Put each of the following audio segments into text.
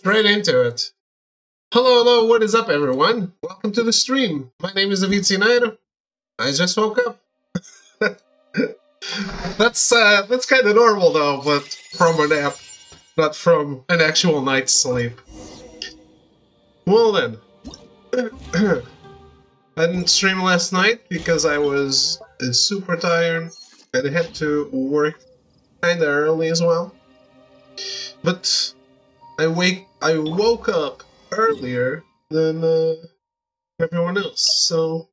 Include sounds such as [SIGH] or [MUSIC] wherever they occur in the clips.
Straight into it. Hello, hello, what is up, everyone? Welcome to the stream. My name is David Sinairo. I just woke up. [LAUGHS] that's uh, that's kind of normal though, but from a nap, not from an actual night's sleep. Well then, [COUGHS] I didn't stream last night because I was uh, super tired and I had to work kinda early as well. But I wake I woke up earlier than uh, everyone else, so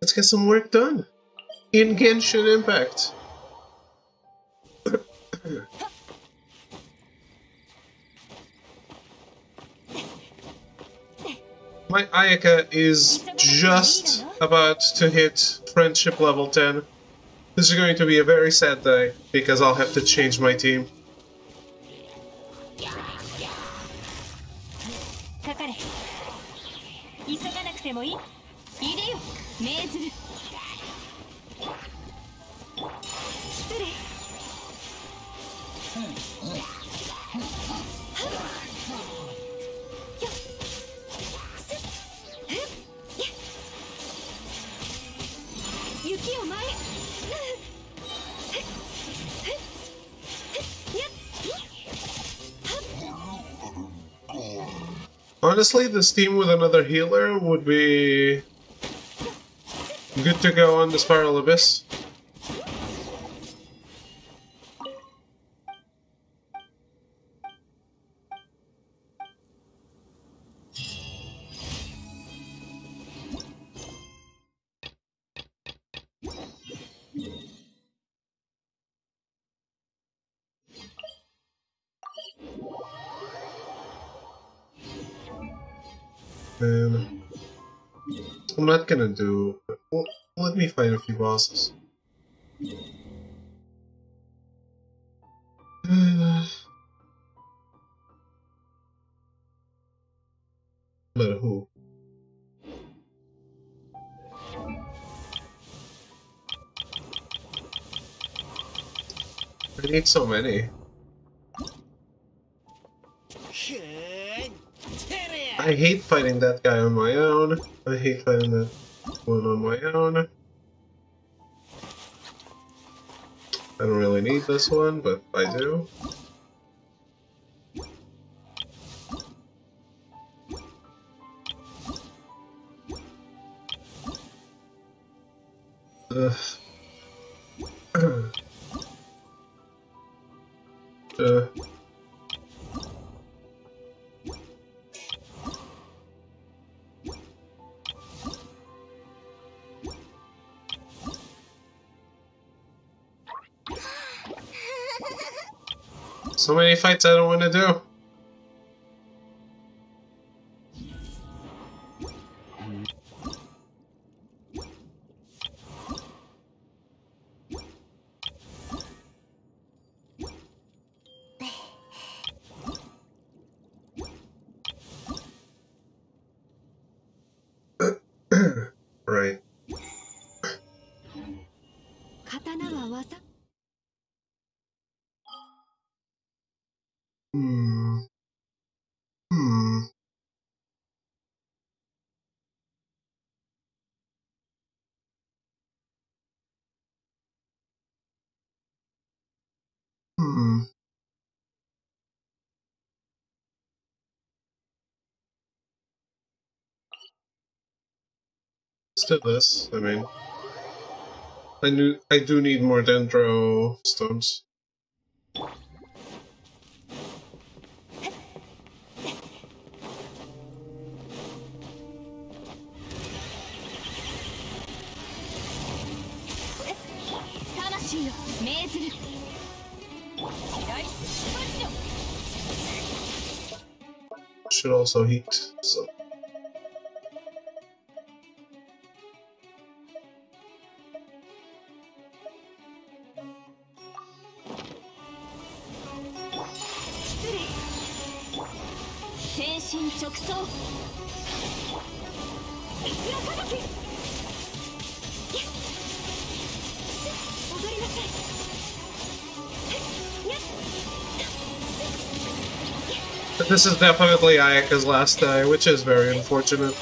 let's get some work done in Genshin Impact. [COUGHS] My Ayaka is just about to hit friendship level 10. This is going to be a very sad day because I'll have to change my team. てもいい。入れよ。命ずる。Honestly, this team with another healer would be good to go on the Spiral Abyss. I'm not gonna do. Well, let me fight a few bosses. but who? I need so many. I hate fighting that guy on my own. I hate fighting that one on my own. I don't really need this one, but I do. So many fights I don't want to do. did this. I mean, I knew I do need more dendro stones. Should also heat. This is definitely Ayaka's last day, which is very unfortunate.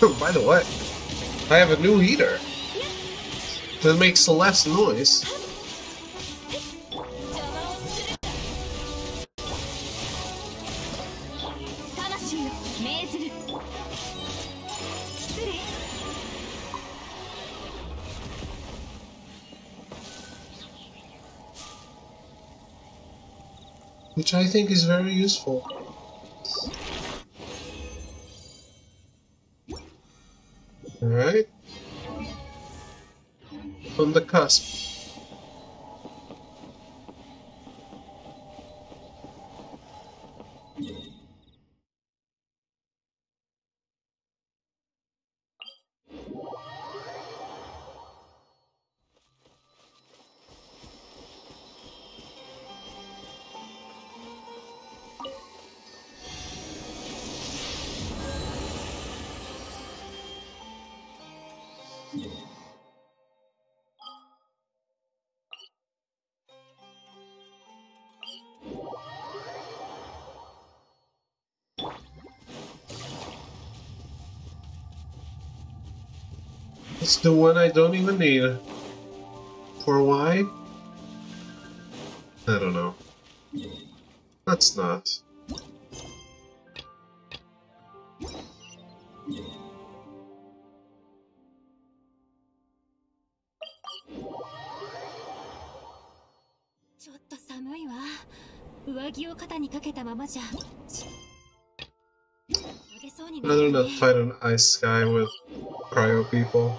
[LAUGHS] By the way, I have a new heater that makes less noise. Which I think is very useful. On the cusp. It's the one I don't even need. For why? I don't know. That's not. I'd rather not fight an ice guy with cryo people.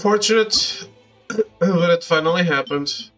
unfortunate, [CLEARS THROAT] but it finally happened.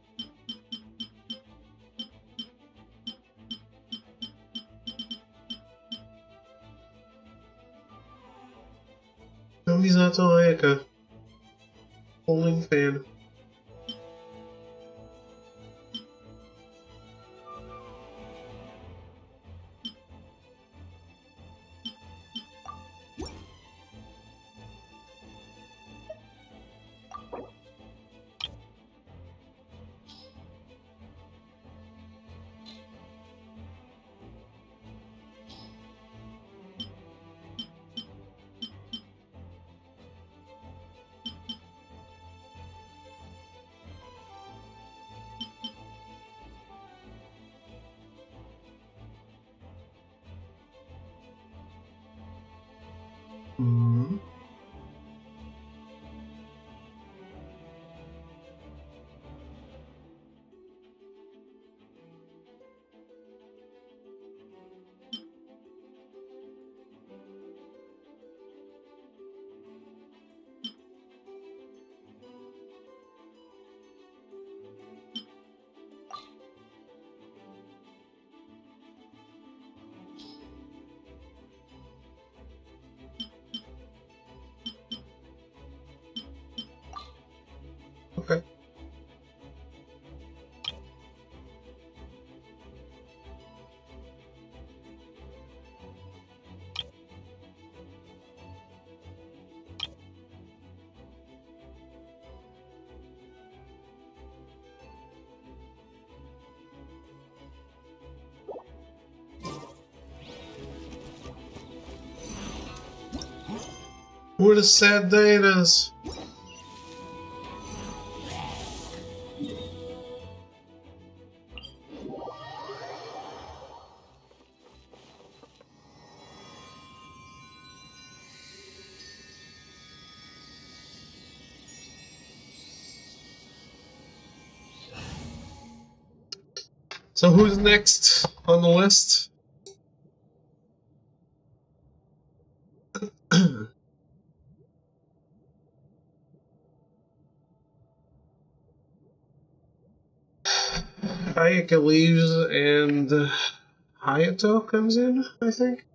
What a sad day Dana's? So who's next on the list? Mika leaves and Hayato comes in, I think.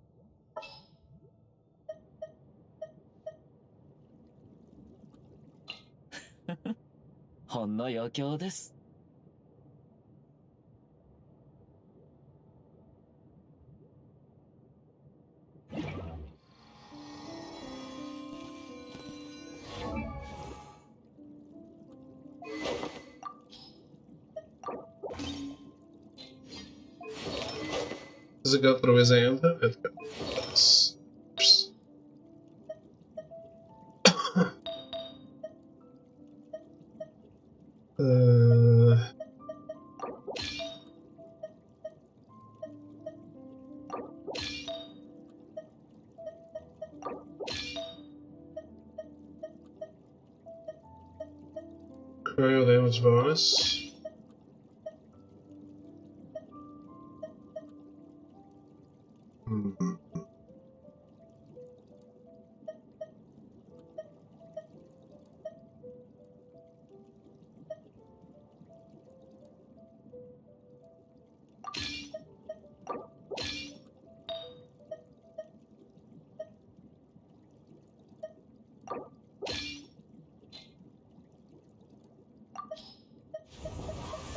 Hon no yokyo desu. música, por exemplo,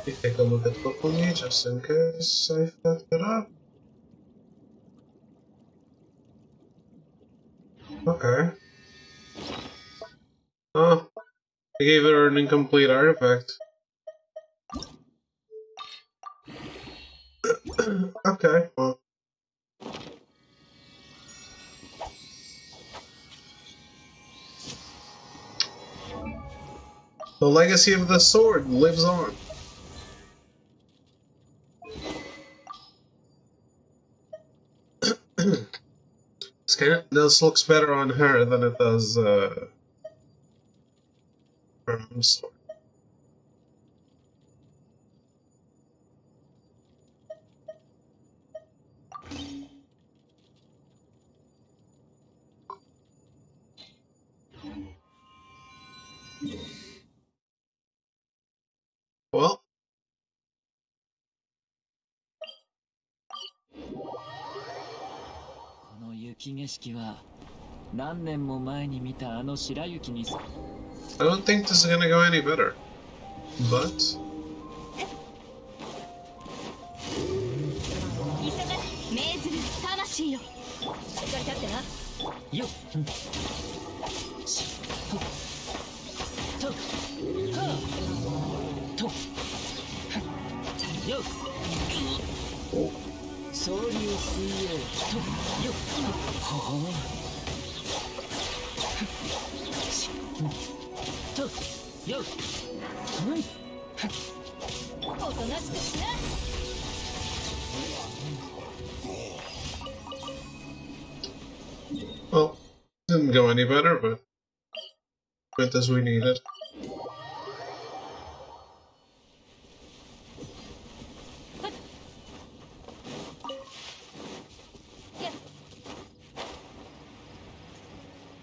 Me take a look at Kokumi just in case I fucked it up. Okay. Oh, I gave her an incomplete artifact. [COUGHS] okay, well. The legacy of the sword lives on. Of, this looks better on her than it does uh, の雪景色は何年も前に見たあの白雪に I don't think this is gonna go any better. But よっ well, didn't go any better, but went as we needed.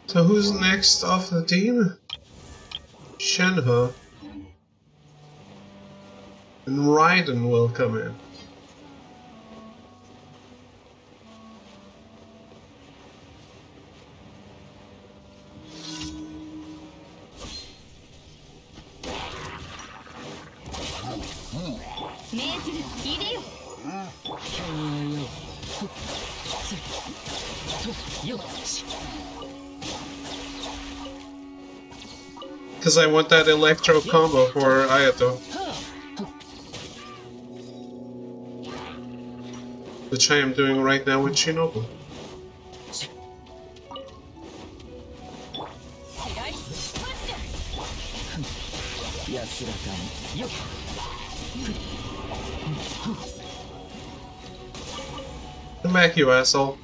So who's next off the team? Shenhe. And Raiden will come in. I want that electro combo for Ayato. Which I am doing right now with Shinobu. Come back, you asshole.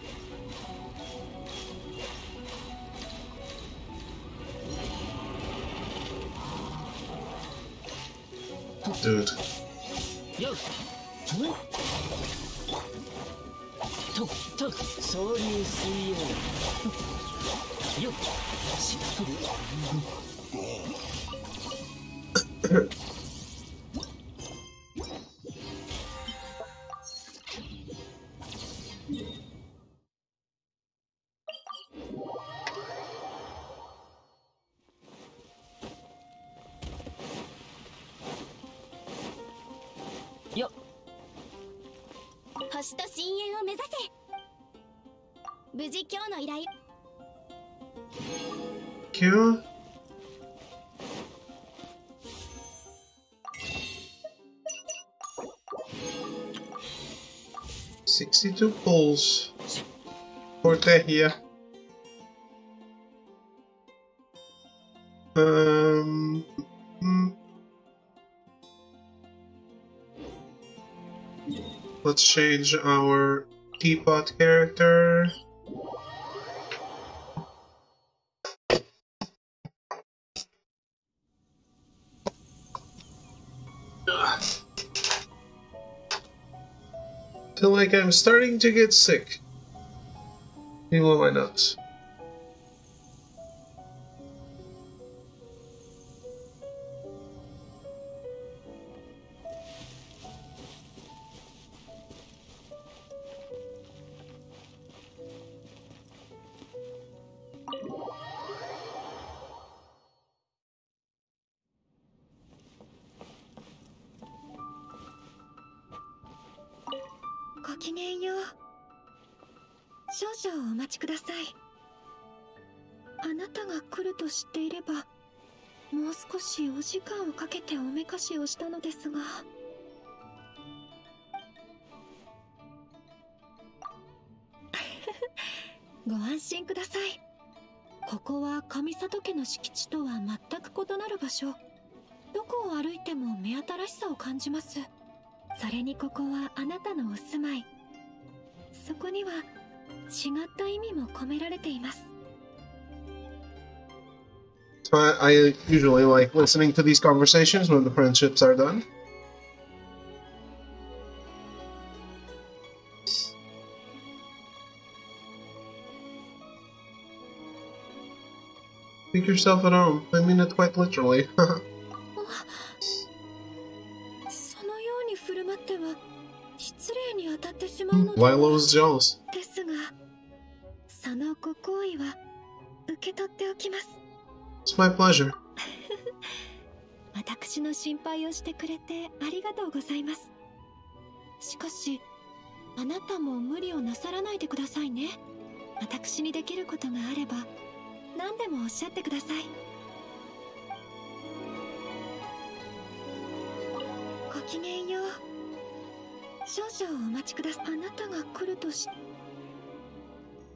Sixty-two pulls for Tehia. Um. hmm. Let's change our teapot character. I'm starting to get sick. He blew my nuts. おめかしをしたのですが。[LAUGHS] ご安心ください。ここは上里家の敷地とは全く異なる場所。どこを歩いても目新しさを感じます。それにここはあなたのお住まい。そこには違った意味も込められています。So I, I usually like listening to these conversations when the friendships are done. Make yourself at home. I mean it quite literally. そのように振る舞っては失礼に当たってしまうので Lilo's jealous. ですがそのご好意は受け取っておきます It's my pleasure. [LAUGHS] 私の心配をしてくれてありがとうございます。しかしあなたも無理をなさらないでくださいね。私にできることがあれば何でもおっしゃってください。ごきげんよう。少々お待ちください。あなたが来るとし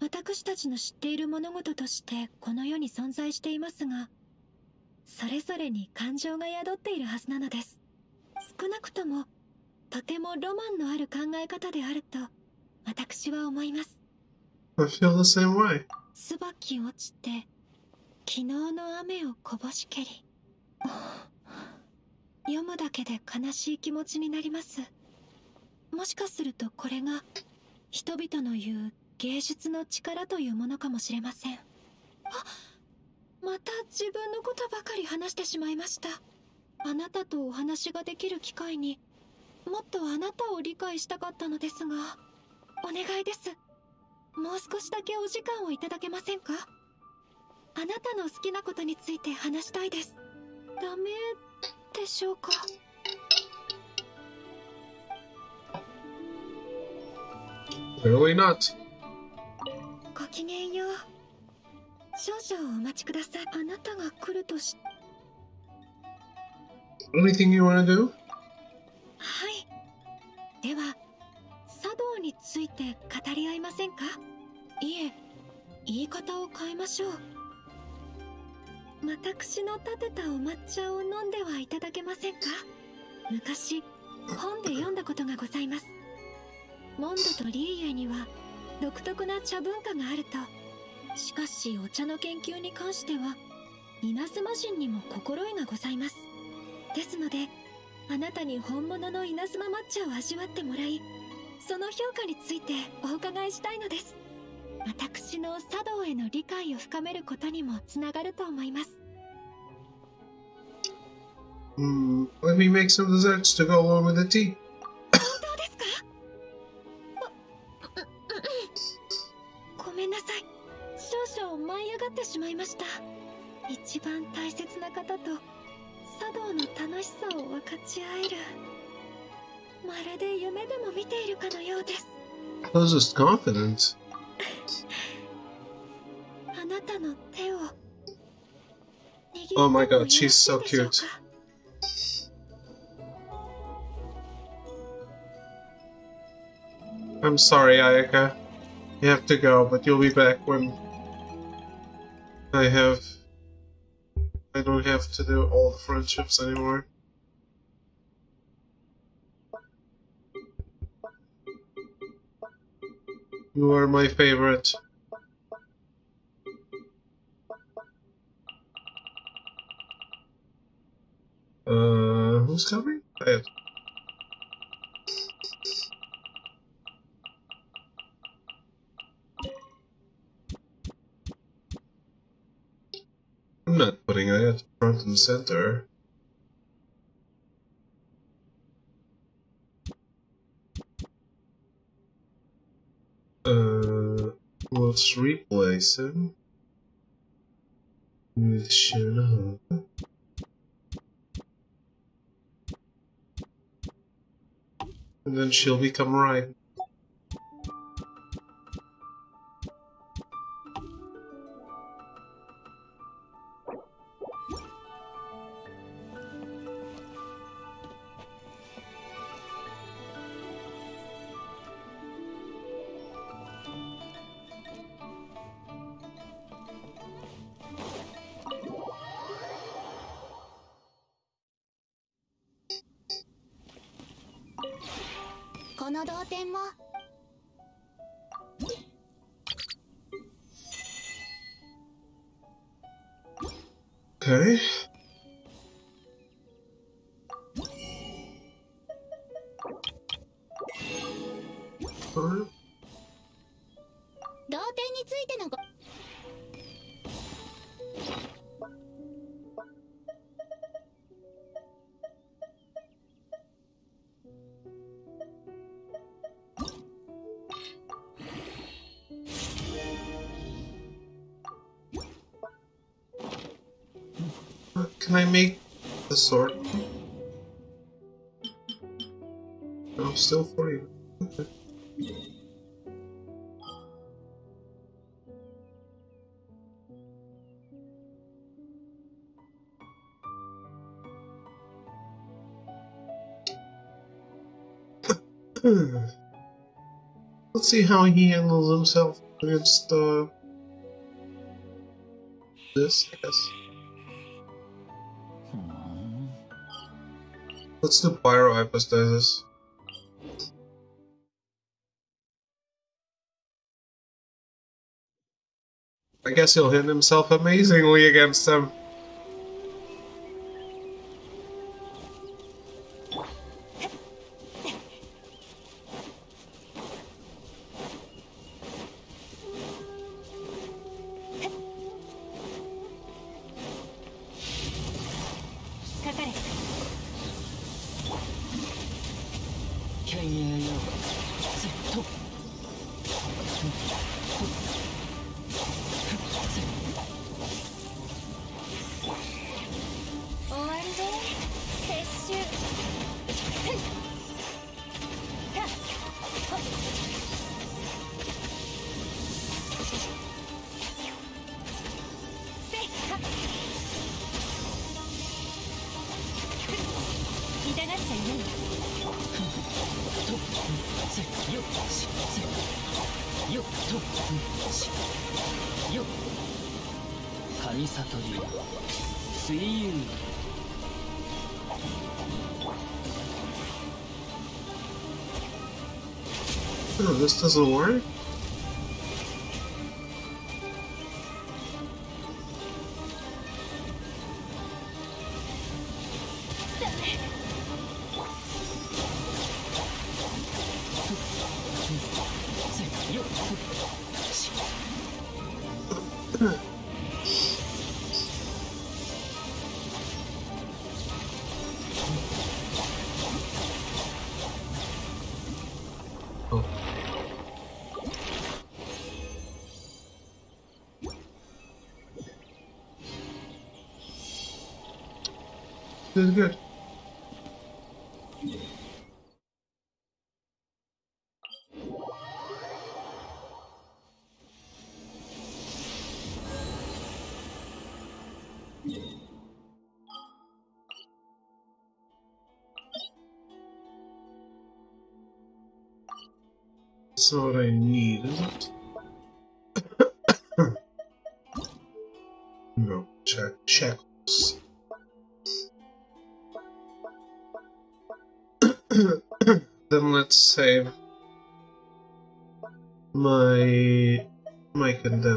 私たちの知っている物事としてこの世に存在していますがそれぞれに感情が宿っているはずなのです。少なくともとてもロマンのある考え方であると私は思います。I feel the same way. 椿落ちて昨日の雨をこぼしけり読むだけで悲しい気持ちになります。もしかするとこれが人々の言う芸術の力というものかもしれません。あまた自分のことばかり話してしまいました。あなたとお話ができる機会にもっとあなたを理解したかったのですが。お願いです。もう少しだけお時間をいただけませんか？あなたの好きなことについて話したいです。ダメでしょうか？Really not. ごきげんよう。少々お待ちください。あなたが来るとし Anything you want to do? はい。では茶道について語り合いませんか？いえ言い方を変えましょう。私の立てたお抹茶を飲んではいただけませんか？昔本で読んだことがございます。モンドとリーエには独特な茶文化があると。しかしお茶の研究に関しては稲妻人にも心得がございます。ですのであなたに本物の稲妻抹茶を味わってもらいその評価についてお伺いしたいのです。私の茶道への理解を深めることにもつながると思います。Mm, let me make some desserts to go along with the tea. めんなさい。少々舞い上がってしまいました。一番大切な方と茶道の楽しさを分かち合える。まるで夢でも見ているかのようです。This confident? [LAUGHS] あなたの手を Oh [LAUGHS] I'm sorry, Ayaka. You have to go, but you'll be back when I have. I don't have to do all the friendships anymore. You are my favorite. Uh, who's coming? I I'm not putting it at front and center. Uh, let's replace him with Shinohara. And then she'll become right. Make the sword? No, still for you. [LAUGHS] Let's see how he handles himself against uh, this, I guess. Let's do Pyro Hypostasis. I guess he'll hit himself amazingly against them.「Azor. This is good. Not what I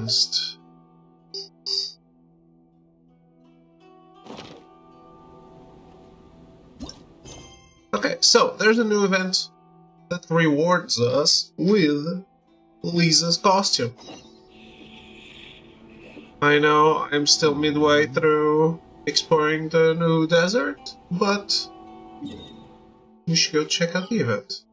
condensed. Okay, so there's a new event that rewards us with Lisa's costume. I know I'm still midway through exploring the new desert, but we should go check out the event.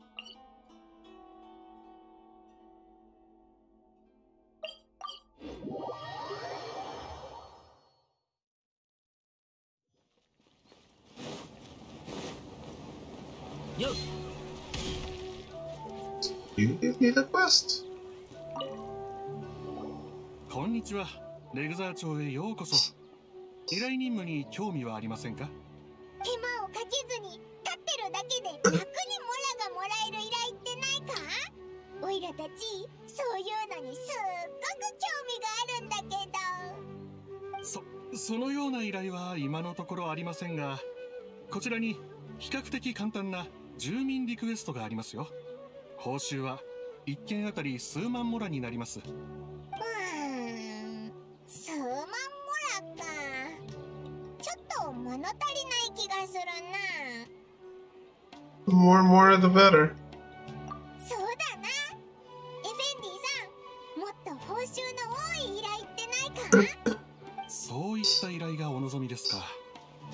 The quest. こんにちは。レグザー町へようこそ。依頼任務に興味はありませんか？手間をかけずに立ってるだけで楽にモラがもらえる依頼ってないか？おいらたちそういうのにすっごく興味があるんだけどそ、そのような依頼は今のところありませんが、こちらに比較的簡単な住民リクエストがありますよ。報酬は1件あたり数万モラになります。うーん数万モラかちょっと物足りない気がするな The more and more the better. そうだなエフェンディさんもっと報酬の多い依頼ってないか？そういった依頼がお望みですか。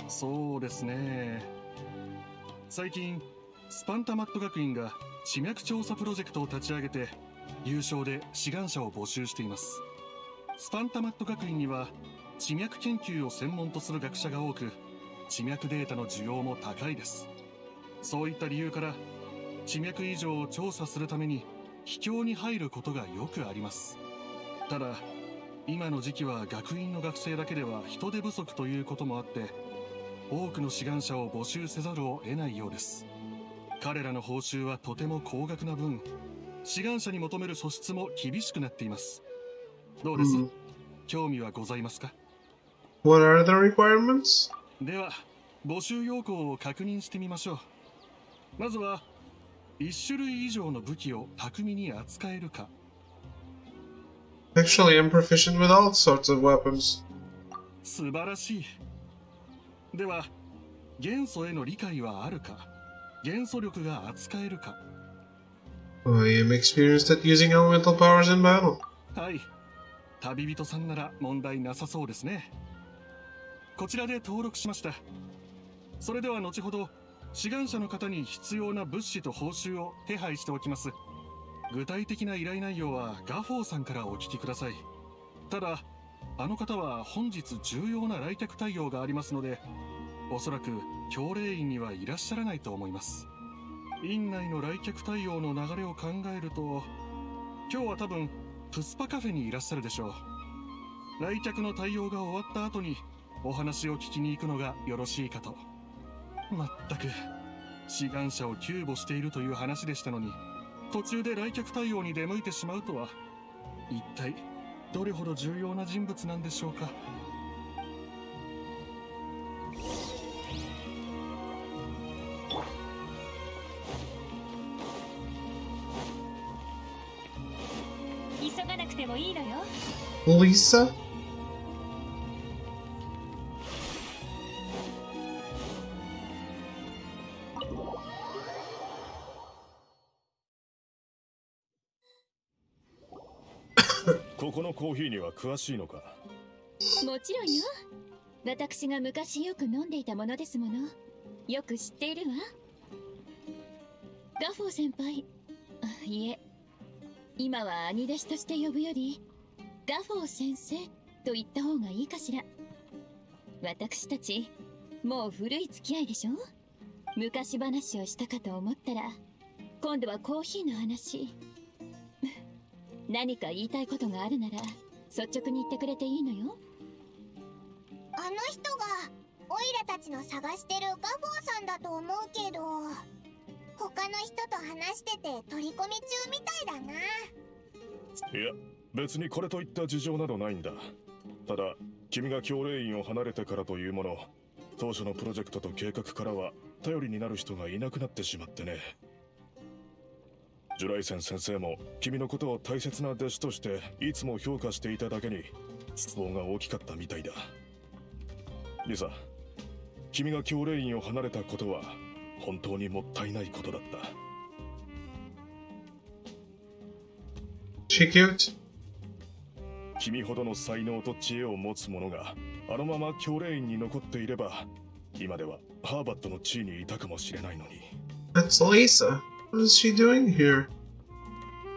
そうですね。最近、スパンタマット学院が地脈調査プロジェクトを立ち上げて、優勝で志願者を募集しています。スパンタマット学院には、地脈研究を専門とする学者が多く、地脈データの需要も高いです。そういった理由から、地脈異常を調査するために、秘境に入ることがよくあります。ただ、今の時期は学院の学生だけでは人手不足ということもあって多くの志願者を募集せざるを得ないようです彼らの報酬はとても高額な分志願者に求める素質も厳しくなっています。どうです、うん。興味はございますか？What are the requirements? では募集要項を確認してみましょう。まずは1種類以上の武器を巧みに扱えるか。Actually, I'm proficient with all sorts of weapons. 素晴らしい。では元素への理解はあるか？元素力が扱えるか。I am experienced at using elemental powers in battle. はい。旅人さんなら問題なさそうですね。こちらで登録しました。それでは後ほど志願者の方に必要な物資と報酬を手配しておきます。具体的な依頼内容はガフォーさんからお聞きください。ただあの方は本日重要な来客対応がありますのでおそらく教令員にはいらっしゃらないと思います。院内の来客対応の流れを考えると今日は多分プスパカフェにいらっしゃるでしょう。来客の対応が終わった後にお話を聞きに行くのがよろしいかと。まったく志願者を救護しているという話でしたのに途中で来客対応に出向いてしまうとは一体どれほど重要な人物なんでしょうか。Lisa? ここのコーヒーには詳しいのか？もちろんよ。私が昔よく飲んでいたものですもの。よく知っているわ。ガフォー先輩。あいえ。今は兄弟子として呼ぶよりガフォー先生と言った方がいいかしら。私たちもう古い付き合いでしょ。昔話をしたかと思ったら今度はコーヒーの話。[LAUGHS] 何か言いたいことがあるなら率直に言ってくれていいのよ。あの人がオイラたちの探してるガフォーさんだと思うけど他の人と話してて取り込み中みたいだな。いや別にこれといった事情などないんだ。ただ君が教令員を離れてからというもの当初のプロジェクトと計画からは頼りになる人がいなくなってしまってね。ジュライセン先生も君のことを大切な弟子としていつも評価していただけに失望が大きかったみたいだ。リサ君が教令員を離れたことは本当にもったいないことだった。She cute? 君ほどの才能と知恵を持つ者があのまま教令員に残っていれば今ではハーバッドの地位にいたかもしれないのに That's Lisa. What is she doing here?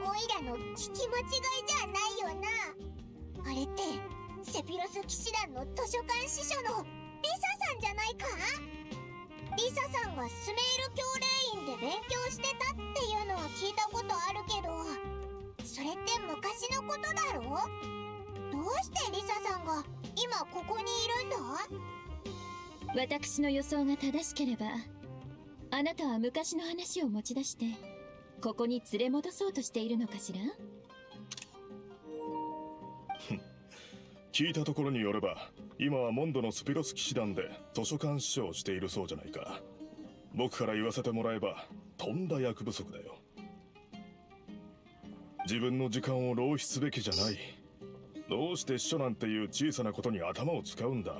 オイラの聞き間違いじゃないよなあれってセピロス騎士団の図書館司書のリサさんじゃないか？リサさんがスメール教令員で勉強してたっていうのは聞いたことあるけどそれって昔のことだろ？どうしてリサさんが今ここにいるんだ？私の予想が正しければあなたは昔の話を持ち出してここに連れ戻そうとしているのかしら？聞いたところによれば今はモンドのスピロス騎士団で図書館司書をしているそうじゃないか。僕から言わせてもらえばとんだ役不足だよ。自分の時間を浪費すべきじゃないどうして司書なんていう小さなことに頭を使うんだ？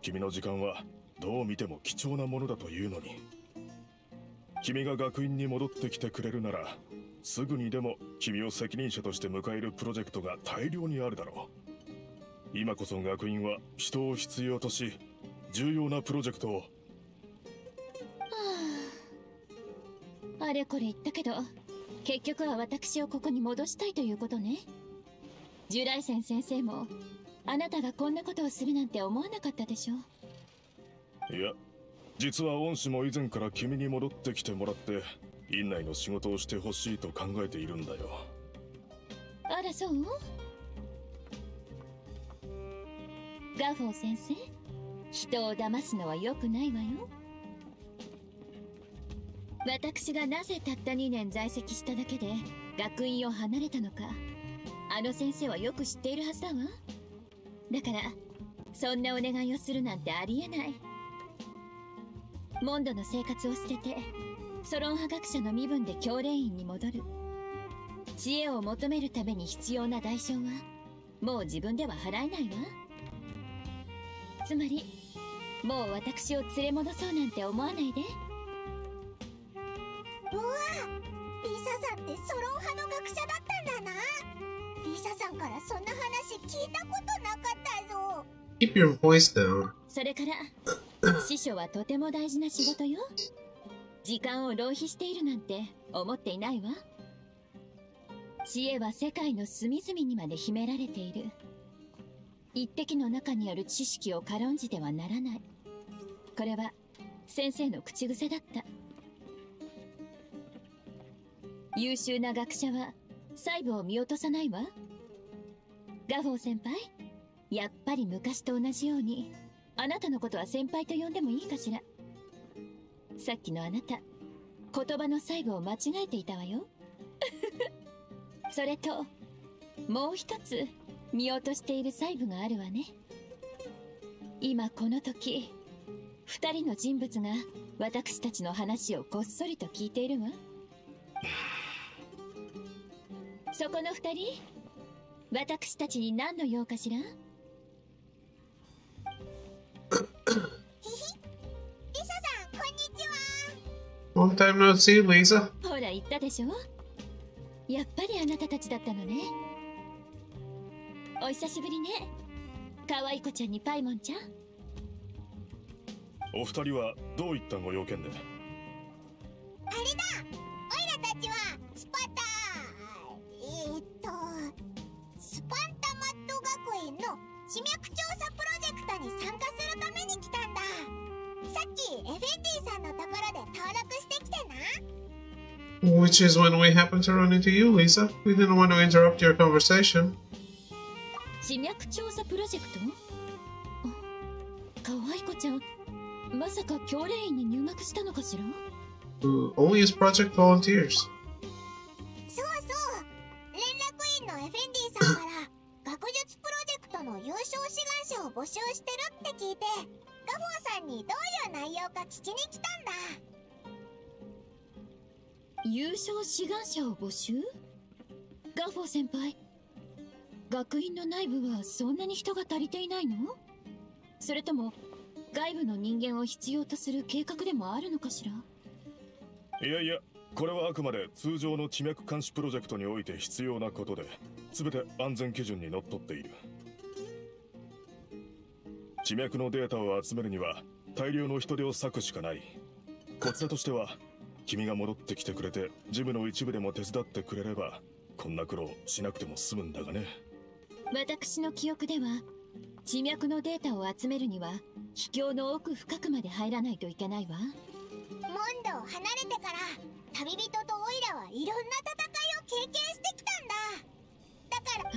君の時間はどう見ても貴重なものだというのに。君が学院に戻ってきてくれるならすぐにでも君を責任者として迎えるプロジェクトが大量にあるだろう。今こそ学院は人を必要とし重要なプロジェクトを。はあ。あれこれ言ったけど結局は私をここに戻したいということね。ジュライセン先生もあなたがこんなことをするなんて思わなかったでしょいや実は恩師も以前から君に戻ってきてもらって院内の仕事をしてほしいと考えているんだよ。あらそう？ガフォー先生？人を騙すのは良くないわよ。私がなぜたった2年在籍しただけで学院を離れたのかあの先生はよく知っているはずだわ。だからそんなお願いをするなんてありえない。モンドの生活を捨ててソロン派学者の身分で教令員に戻る。知恵を求めるために必要な代償はもう自分では払えないわ。つまりもう私を連れ戻そうなんて思わないで。Keep your voice down. それから師匠はとても大事な仕事よ。時間を浪費しているなんて思っていないわ。知恵は世界の隅々にまで秘められている。一滴の中にある知識を軽んじてはならない。これは先生の口癖だった。優秀な学者は細部を見落とさないわ。ガフォー先輩。やっぱり昔と同じようにあなたのことは先輩と呼んでもいいかしら。さっきのあなた言葉の細部を間違えていたわよ。[LAUGHS] それともう一つ見落としている細部があるわね。今この時二人の人物が私たちの話をこっそりと聞いているわ。そこの二人私たちに何の用かしら？Long time no see, Lisa. ほら言ったでしょ？やっぱりあなたたちだったのね。お久しぶりね。可愛い子ちゃんにパイモンちゃん。お二人はどういったご用件で？あれだっきエフェンディさんのところで登録してきてな Which is when we happened to run into you, Lisa. We didn't want to interrupt your conversation. 地脈調査プロジェクトあ可愛い子ちゃんまさか教練員に入学したのかしら Uh, only as project volunteers. そうそう連絡員のエフェンディさんから学術プロジェクトの優勝志願者を募集してるって聞いてガフォーさんにどういう内容か聞きに来たんだ。優勝志願者を募集？ガフォー先輩。学院の内部はそんなに人が足りていないの？それとも外部の人間を必要とする計画でもあるのかしら？いやいやこれはあくまで通常の地脈監視プロジェクトにおいて必要なことで全て安全基準にのっとっている地脈のデータを集めるには大量の人手を割くしかない。こちらとしては君が戻ってきてくれてジムの一部でも手伝ってくれればこんな苦労しなくても済むんだがね。私の記憶では地脈のデータを集めるには秘境の奥深くまで入らないといけないわ。モンドを離れてから旅人とオイラはいろんな戦いを経験してきたんだ。だからあ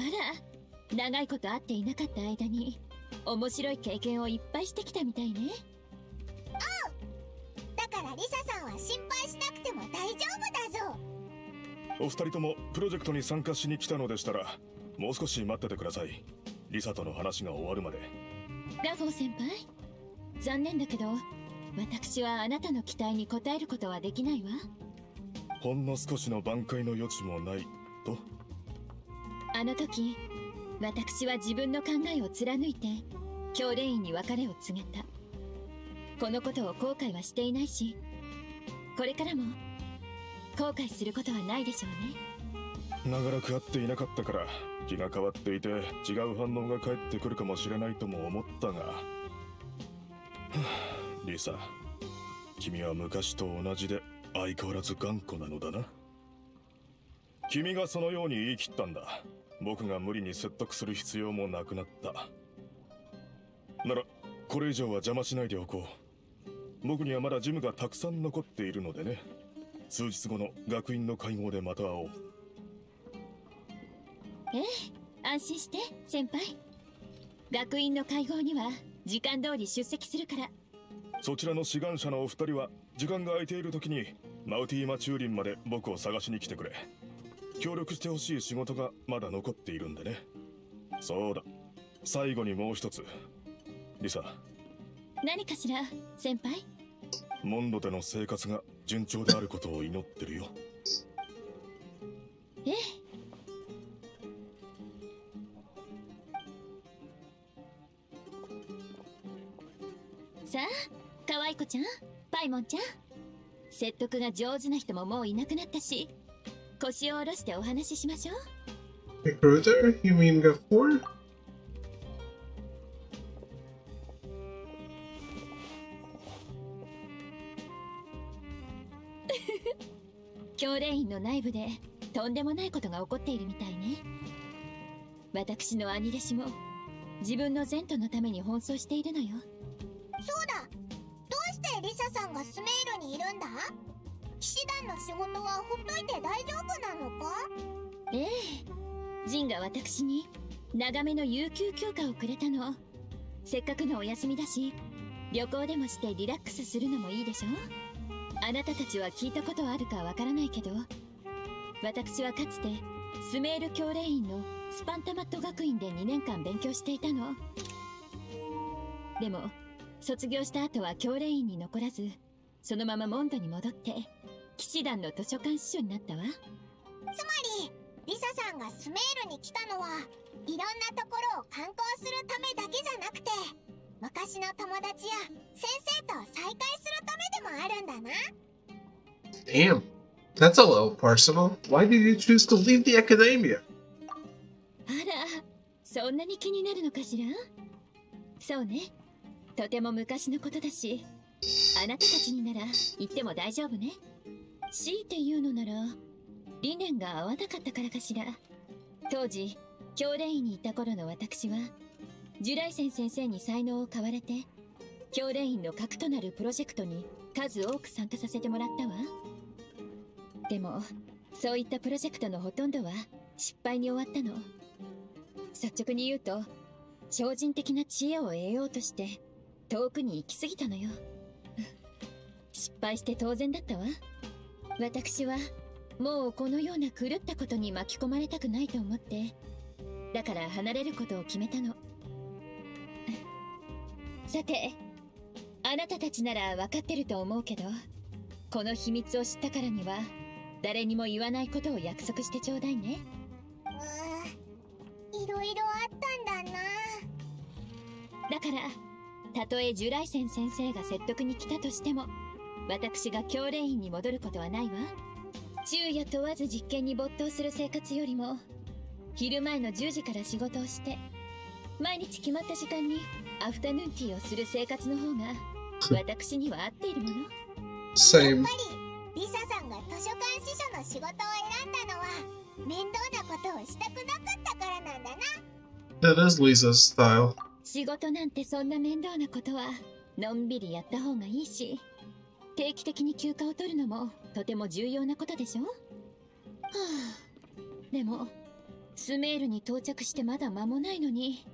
ら長いこと会っていなかった間に面白い経験をいっぱいしてきたみたいね。だからリサさんは心配しなくても大丈夫だぞ。お二人ともプロジェクトに参加しに来たのでしたらもう少し待っててください。リサとの話が終わるまで。ラフォー先輩？残念だけど私はあなたの期待に応えることはできないわ。ほんの少しの挽回の余地もないと。あの時私は自分の考えを貫いて教練員に別れを告げた。このことを後悔はしていないしこれからも後悔することはないでしょうね。長らく会っていなかったから気が変わっていて違う反応が返ってくるかもしれないとも思ったが。は [SIGHS] あリサ君は昔と同じで相変わらず頑固なのだな。君がそのように言い切ったんだ。僕が無理に説得する必要もなくなった。ならこれ以上は邪魔しないでおこう。僕にはまだジムがたくさん残っているのでね。数日後の学院の会合でまた会おう。ええ安心して先輩。学院の会合には時間通り出席するから。そちらの志願者のお二人は時間が空いている時にマウティ・マチューリンまで僕を探しに来てくれ協力してほしい仕事がまだ残っているんでね。そうだ。最後にもう一つ。リサ。何かしら先輩？モンドでの生活が順調であることを祈ってるよ。ええ？さあ可愛い子ちゃん？パイモンちゃん？説得が上手な人ももういなくなったし腰を下ろしてお話ししましょう Recruiter? You mean Gafoor? [LAUGHS] 教練員の内部でとんでもないことが起こっているみたいね私の兄弟子も自分の前途のために奔走しているのよそうだどうしてリサさんがスメールにいるんだ？騎士団の仕事はほっといて大丈夫なのか？ええ。ジンが私に長めの有給休暇をくれたの。せっかくのお休みだし旅行でもしてリラックスするのもいいでしょ？あなたたちは聞いたことあるかわからないけど私はかつてスメール教練員のスパンタマット学院で2年間勉強していたの。でも卒業した後は教練院に残らずそのままモンドに戻って騎士団の図書館司書になったわつまりリサさんがスメールに来たのはいろんなところを観光するためだけじゃなくて昔の友達や先生と再会するためでもあるんだな Damn. That's a little personal. Why did you choose to leave the academia? あらそんなに気になるのかしら？そうねとても昔のことだしあなたたちになら言っても大丈夫ね強いて言うのなら理念が合わなかったからかしら。当時教練院にいた頃の私はジュライセン先生に才能を買われて教練院の核となるプロジェクトに数多く参加させてもらったわ。でもそういったプロジェクトのほとんどは失敗に終わったの。率直に言うと超人的な知恵を得ようとして遠くに行き過ぎたのよ。[LAUGHS] 失敗して当然だったわ。私はもうこのような狂ったことに巻き込まれたくないと思ってだから離れることを決めたの。[LAUGHS] さてあなたたちなら分かってると思うけどこの秘密を知ったからには誰にも言わないことを約束してちょうだいね。うーいろいろあったんだな。だからたとえジュライセン先生が説得に来たとしても私が教練院に戻ることはないわ昼夜問わず実験に没頭する生活よりも昼前の10時から仕事をして毎日決まった時間にアフタヌーンティーをする生活の方が私には合っているものやっ.ぱりリサさんが図書館司書の仕事を選んだのは面倒なことをしたくなかったからなんだな That is Lisa's style. 仕事なんてそんな面倒なことはのんびりやった方がいいし定期的に休暇を取るのもとても重要なことでしょ？はあ。でもスメールに到着してまだ間もないのに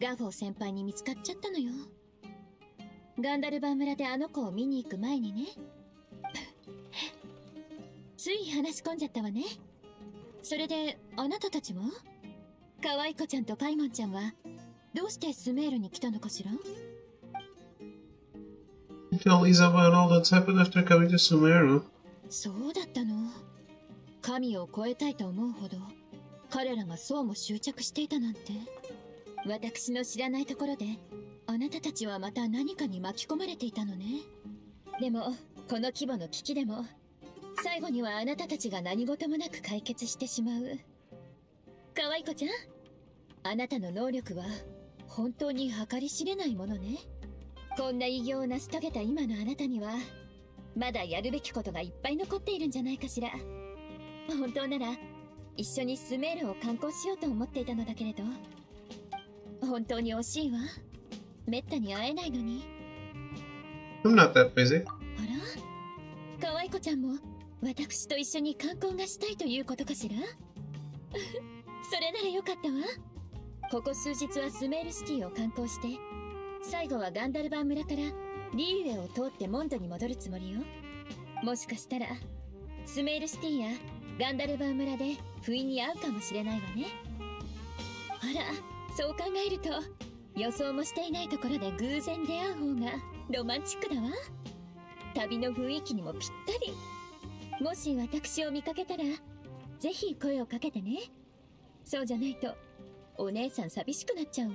ガフォー先輩に見つかっちゃったのよ。ガンダルバ村であの子を見に行く前にね。つい話し込んじゃったわね。それであなたたちは可愛い子ちゃんとパイモンちゃんはどうしてスメールに来たのかしら？Tell Lisa about all that's happened after coming to Sumeru. そうだったの？神を超えたいと思うほど彼らがそうも執着していたなんて。私の知らないところであなたたちはまた何かに巻き込まれていたのね。でもこの規模の危機でも最後にはあなたたちが何事もなく解決してしまう。可愛い子ちゃん？あなたの能力は本当に計り知れないものね。こんな偉業を成し遂げた今のあなたにはまだやるべきことがいっぱい残っているんじゃないかしら。本当なら一緒にスメールを観光しようと思っていたのだけれど。本当に惜しいわ。めったに会えないのに。I'm not that busy. あら？可愛い子ちゃんも私と一緒に観光がしたいということかしら？[LAUGHS] それならよかったわ。ここ数日はスメールシティを観光して最後はガンダルバン村からリーウェを通ってモンドに戻るつもりよ。もしかしたらスメールシティやガンダルバン村で不意に会うかもしれないわね。あらそう考えると予想もしていないところで偶然出会う方がロマンチックだわ。旅の雰囲気にもぴったり。もし私を見かけたらぜひ声をかけてね。そうじゃないとお姉さん寂しくなっちゃうわ。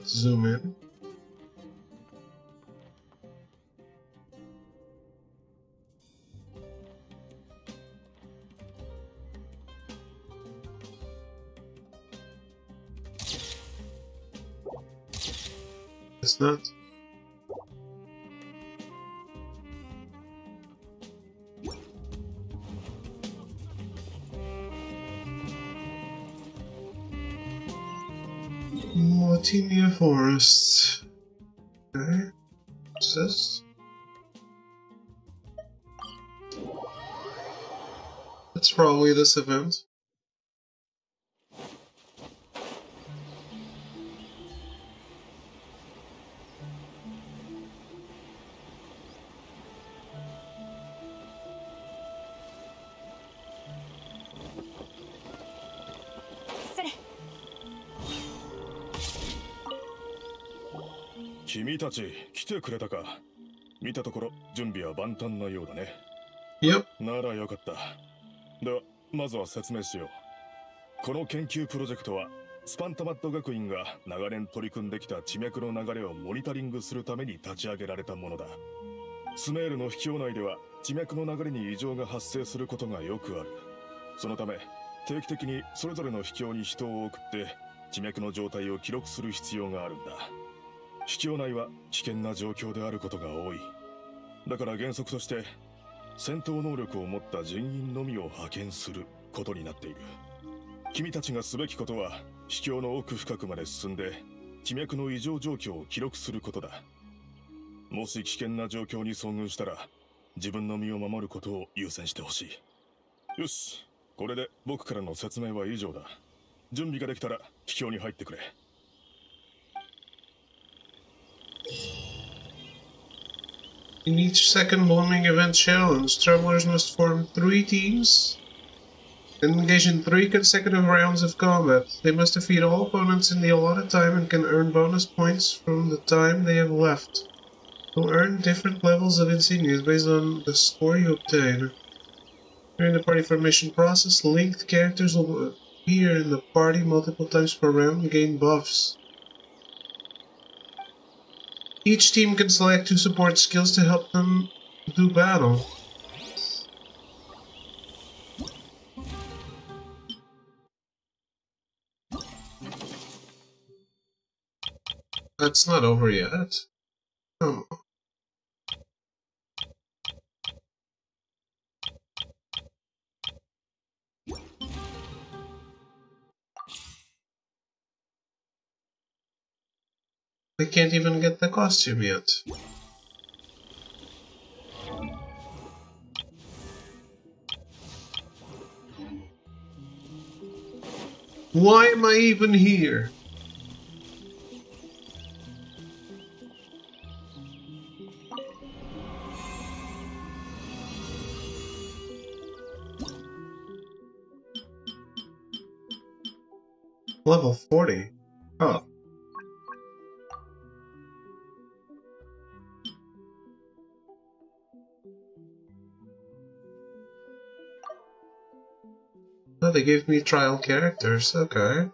let's zoom in. It's not Mortinia Forest. Okay. What's this? That's probably this event. たち来てくれたか。見たところ準備は万端なようだね。Yep. ならよかった。ではまずは説明しよう。この研究プロジェクトはスパンタマット学院が長年取り組んできた地脈の流れをモニタリングするために立ち上げられたものだ。スメールの秘境内では地脈の流れに異常が発生することがよくある。そのため定期的にそれぞれの秘境に人を送って地脈の状態を記録する必要があるんだ秘境内は危険な状況であることが多い。だから原則として戦闘能力を持った人員のみを派遣することになっている。君たちがすべきことは秘境の奥深くまで進んで地脈の異常状況を記録することだ。もし危険な状況に遭遇したら自分の身を守ることを優先してほしい。よしこれで僕からの説明は以上だ。準備ができたら秘境に入ってくれ。In each second bombing event challenge, travelers must form three teams and engage in three consecutive rounds of combat. They must defeat all opponents in the allotted time and can earn bonus points from the time they have left. You'll earn different levels of insignias based on the score you obtain. During the party formation process, linked characters will appear in the party multiple times per round and gain buffs. Each team can select two support skills to help them do battle. That's not over yet. Oh. I can't even get the costume yet. Why am I even here? Level 40? Oh. They gave me trial characters, okay.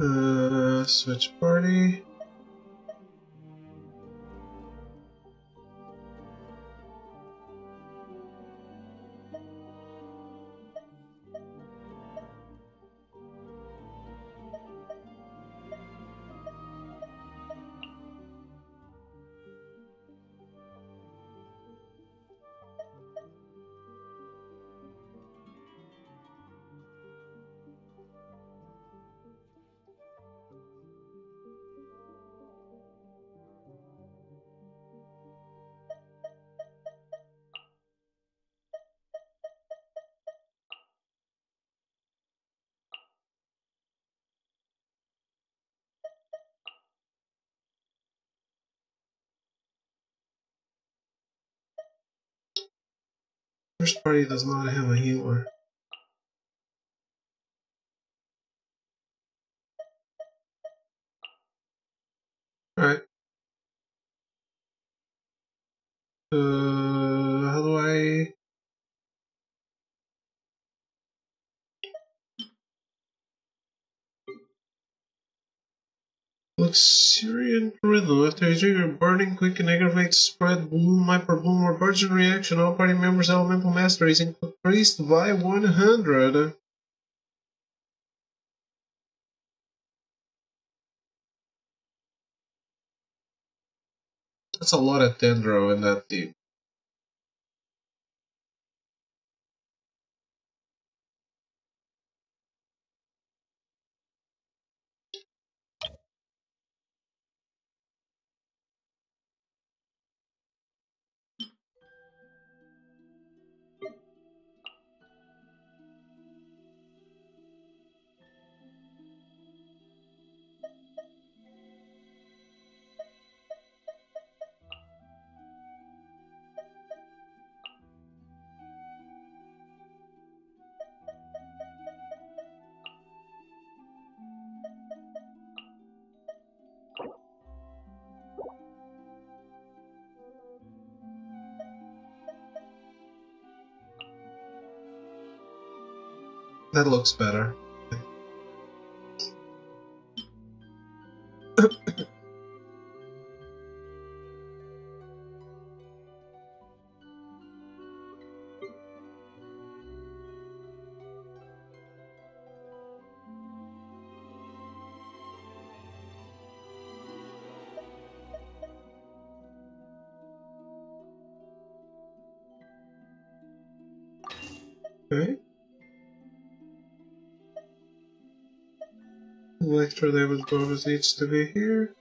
Uh, switch party. First party does not have a healer. Alright. Uh... Syrian rhythm after a trigger burning quick and aggravates spread bloom hyper bloom or burgeon reaction. All party members' elemental mastery is increased by 100. That's a lot of Dendro in that team. looks better. It needs to be here.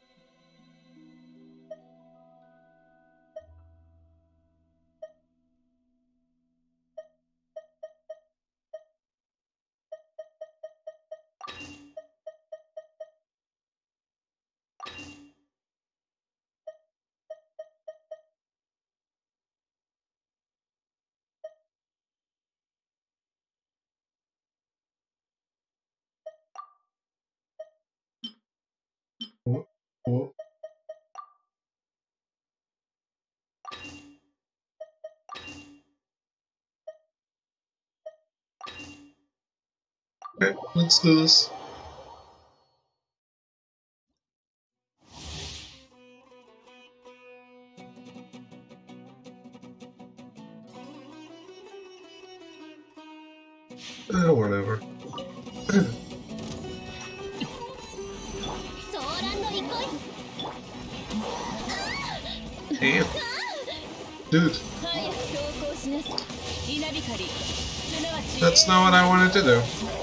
Let's do this. that's not what I wanted to do.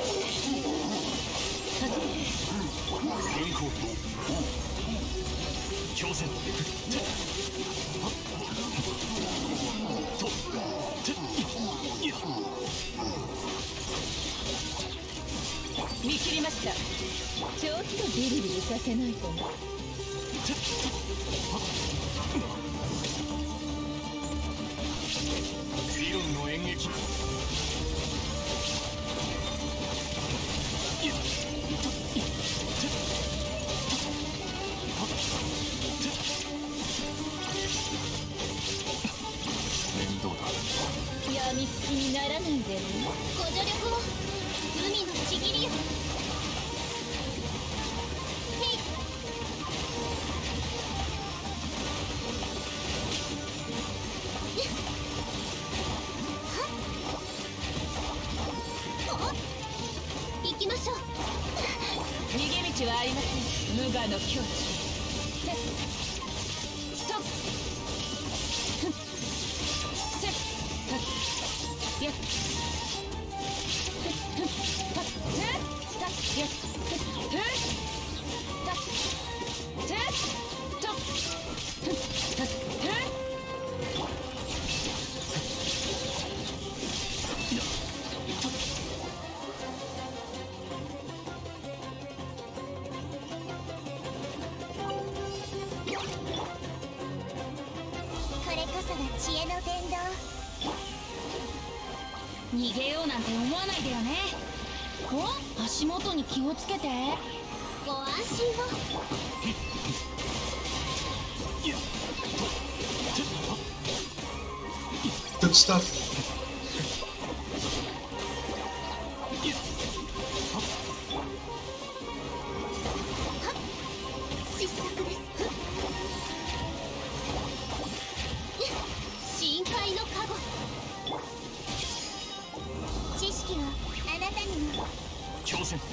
気をつけて。ご安心を。ちょっとした挑戦。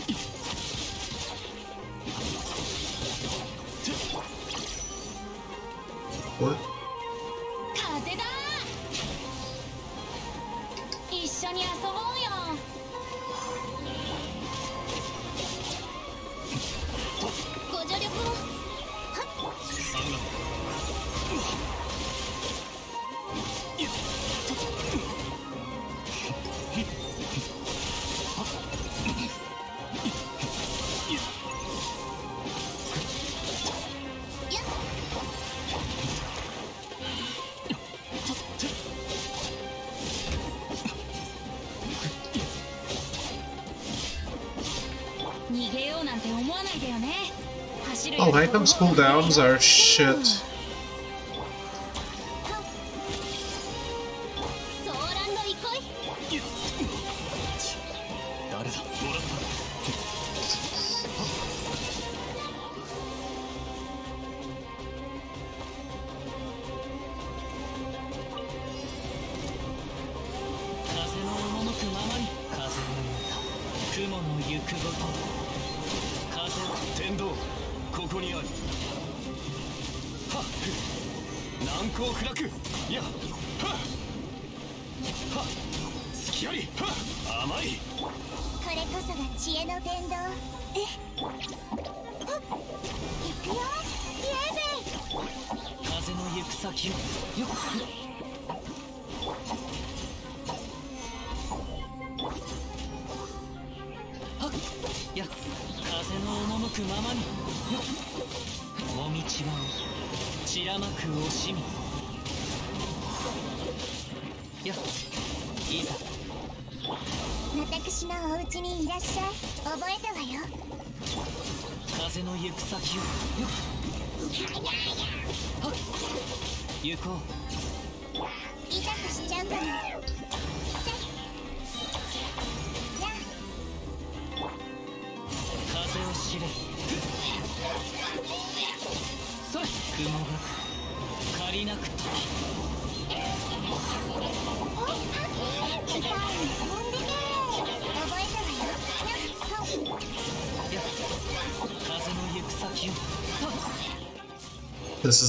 Items cooldowns are shit.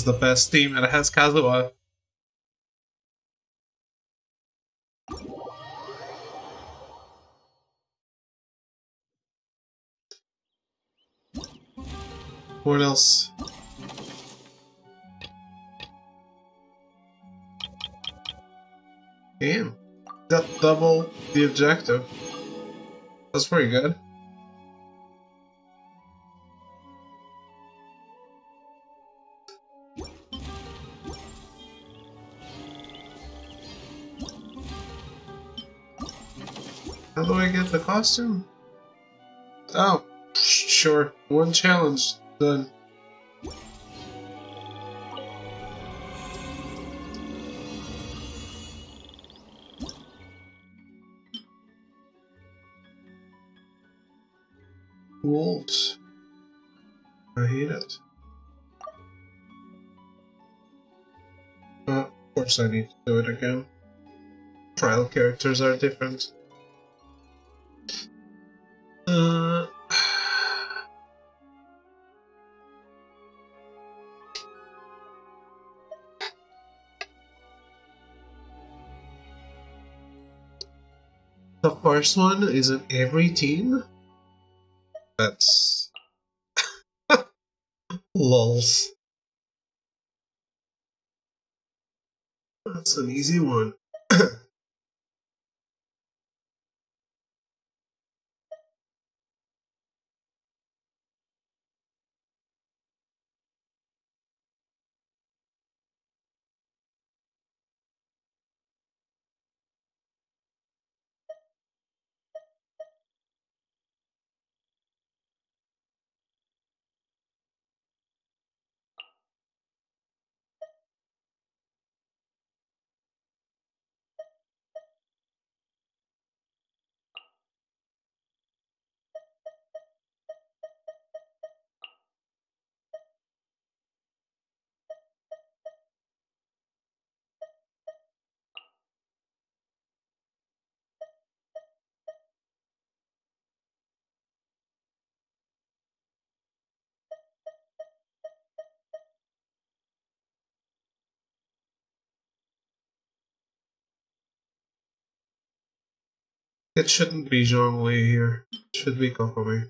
the best team and it has Kazuha. What else? Damn. That double the objective. That's pretty good. do I get the costume? Oh, sure. One challenge, done. Wolves. I hate it. Uh, of course I need to do it again. Trial characters are different. [SIGHS] The first one is in every team. That's [LAUGHS] lols. That's an easy one. [CLEARS THROAT] It shouldn't be Zhongli here. It should be Kokomi.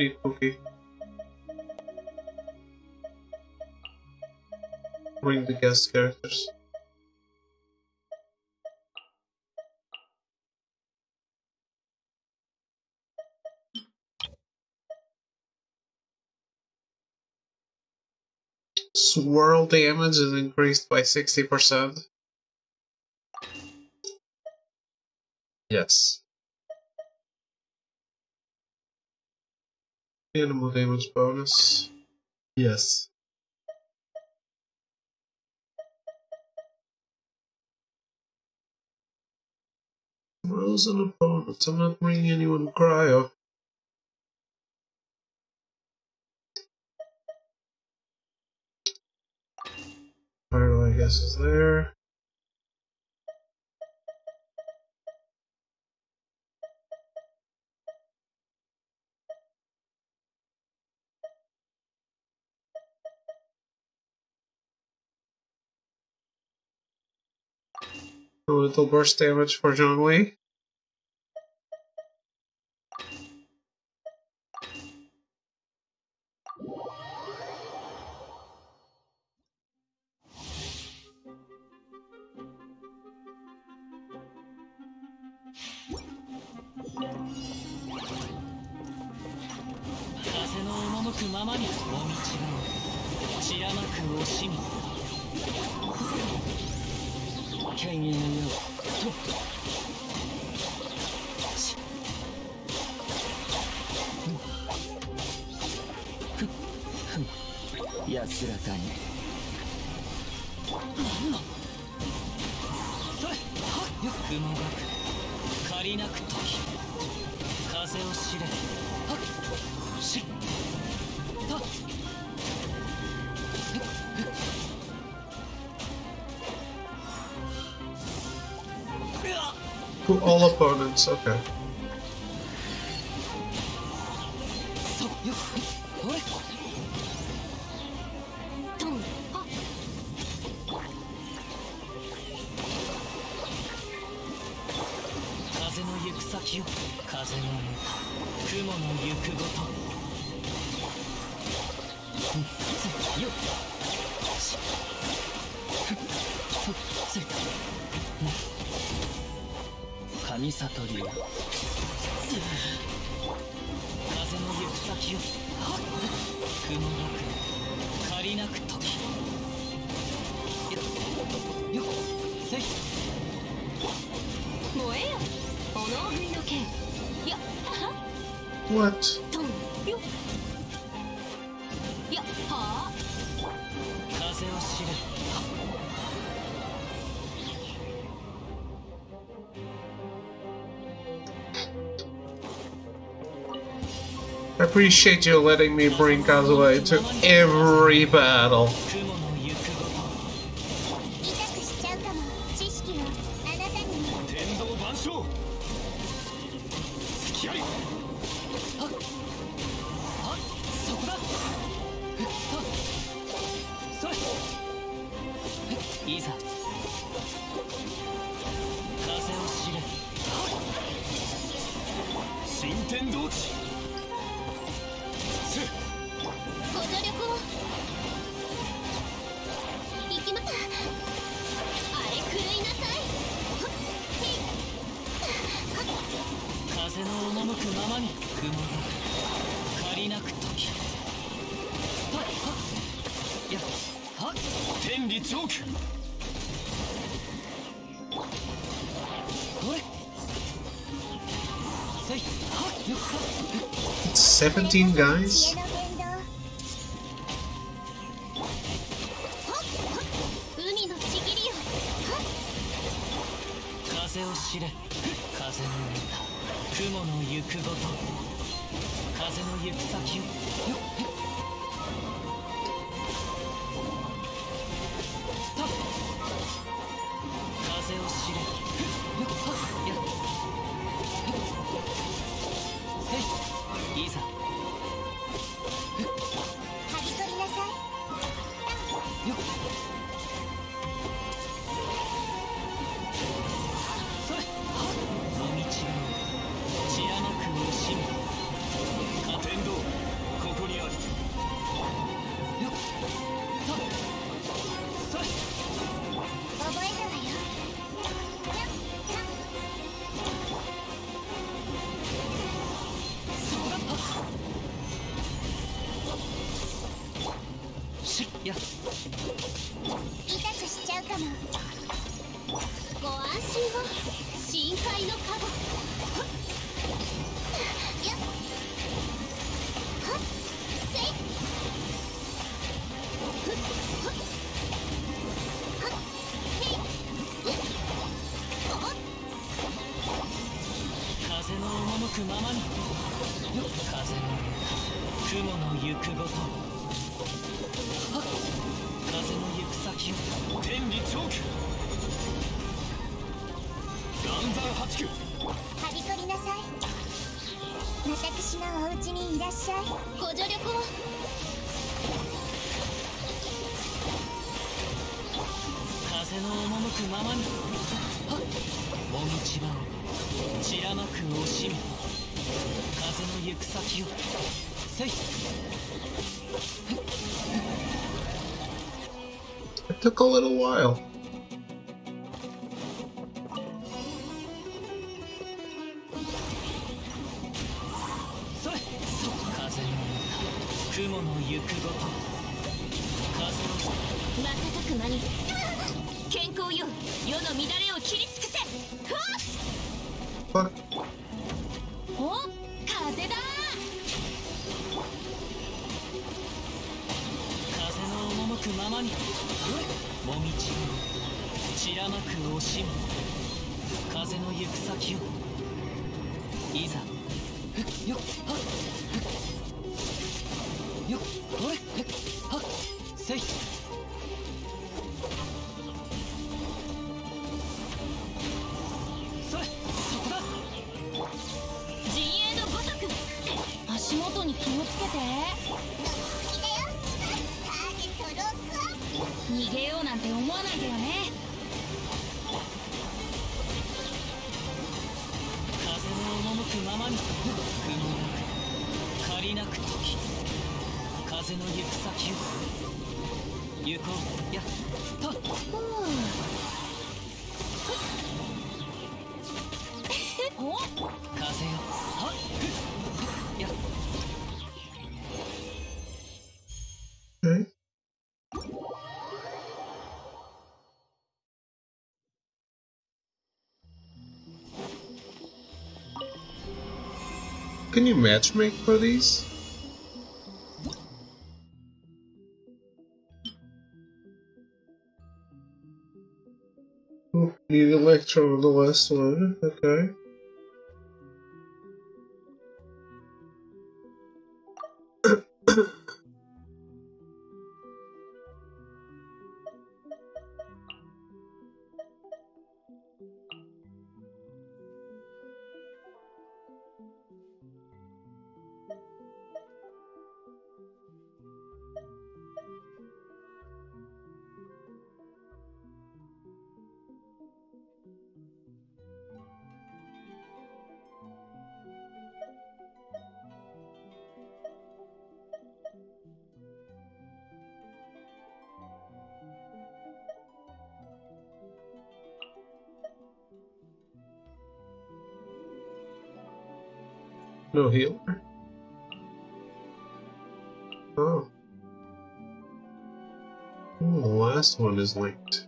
Need cookie. Bring the guest characters. Swirl damage is increased by 60%. Yes. Animal damage bonus. Yes. Frozen opponents. I'm not bringing anyone cryo. Pyro, I guess, is there. A little burst damage for John Wei. 風の赴くままに大道を散らまく惜しみ権威のよと安らかにそれはっ。雲がく借りなく時風を知れはっ。しはっ To all opponents, okay. 風を知れ I appreciate you letting me bring Kazuya to every battle. 17 guys. It took a little while. can you matchmake for these? Need Electro on the last one, okay. No healer. Oh. Ooh, the last one is linked.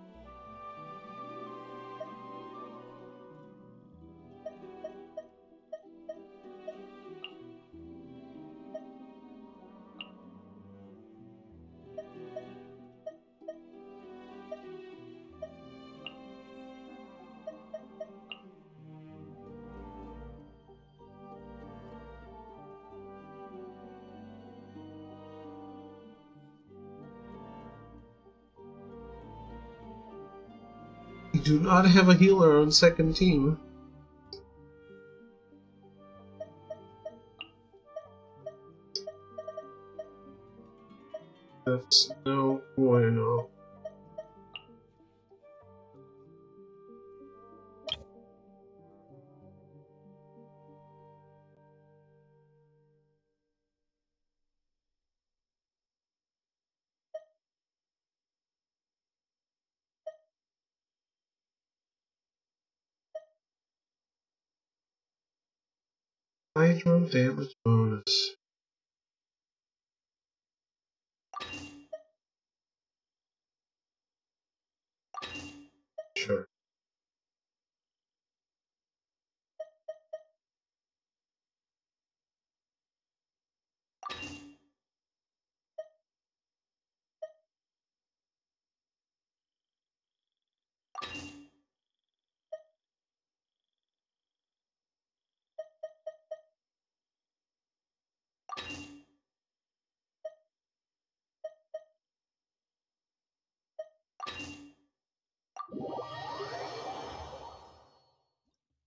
Do not have a healer on second team. That's no bueno. Damage bonus.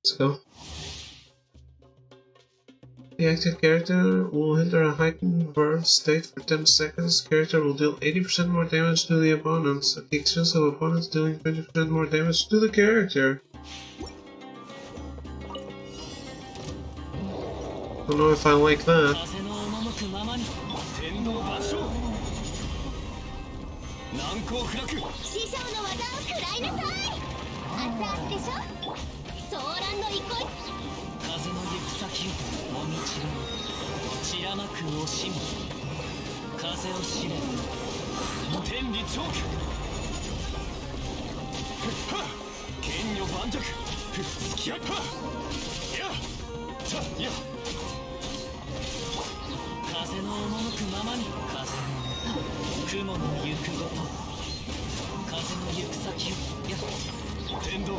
Let's go. The active character will enter a heightened burn state for 10 seconds. Character will deal 80% more damage to the opponents, at the expense of opponents dealing 20% more damage to the character. Don't know if I like that. 風の憩い風の行く先をもみちろ散らまく惜しみ風を知れ天理チョークは剣女盤石ふっ突き合いはやさや風の赴くままに風の雲の行くごと。風の行く先をや。天道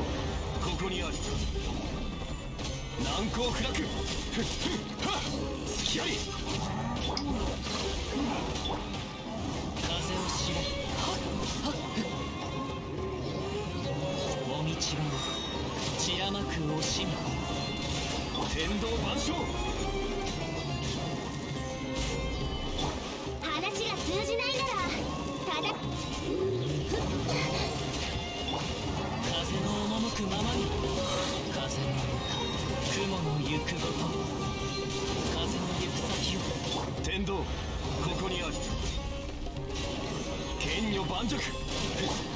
ここにあり難攻不落ふっふっ。は突き合い風を知れ。はっ。はっ。もみちろ散らまく惜しみ天道万象。剣女盤石。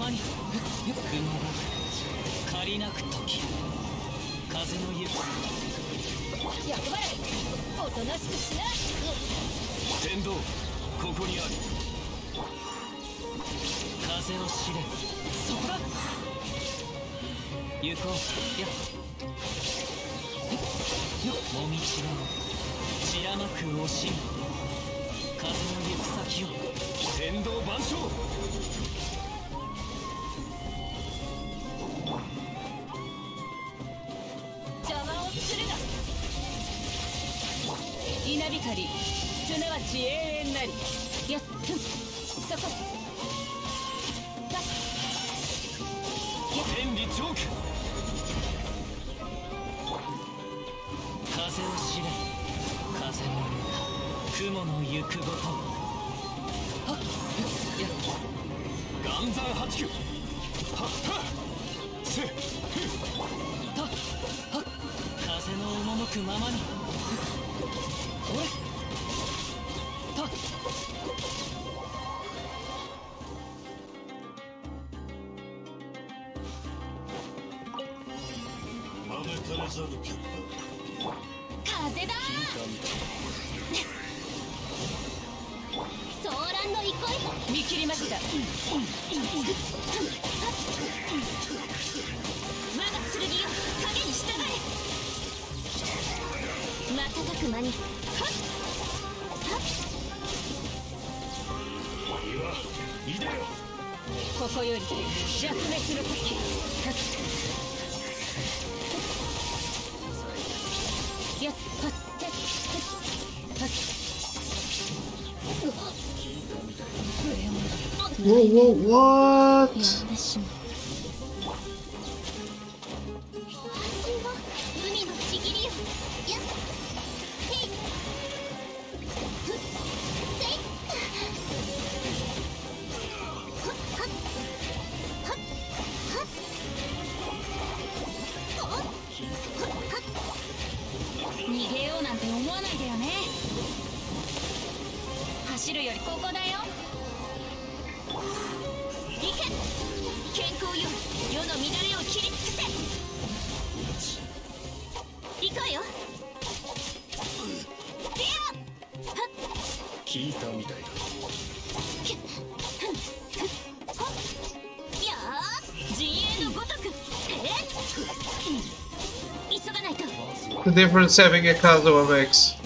the difference having a Caldor makes.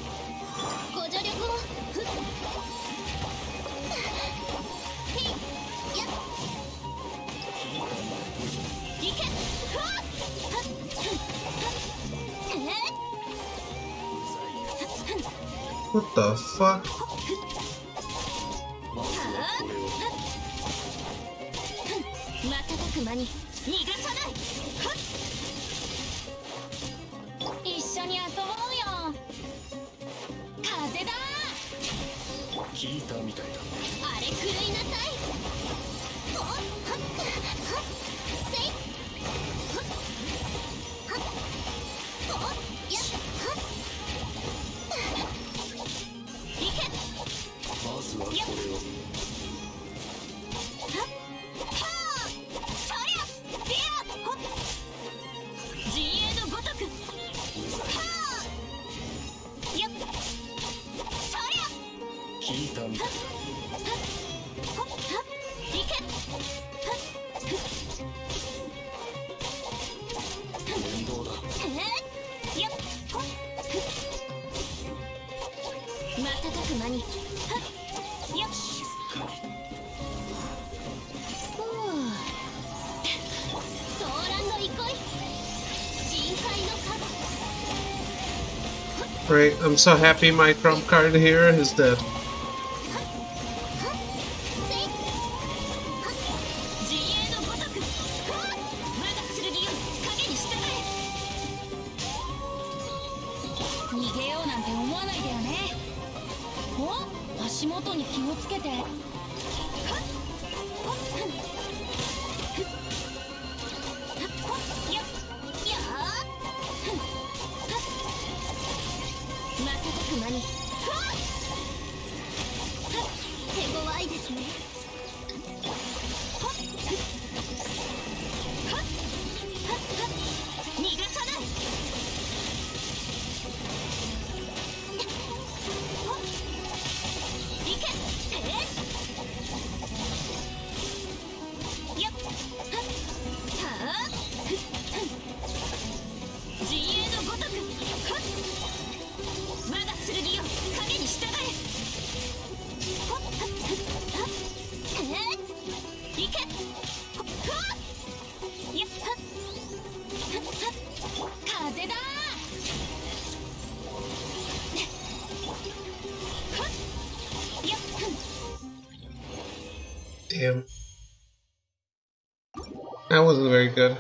I'm so happy my trump card here is dead. Wasn't very good.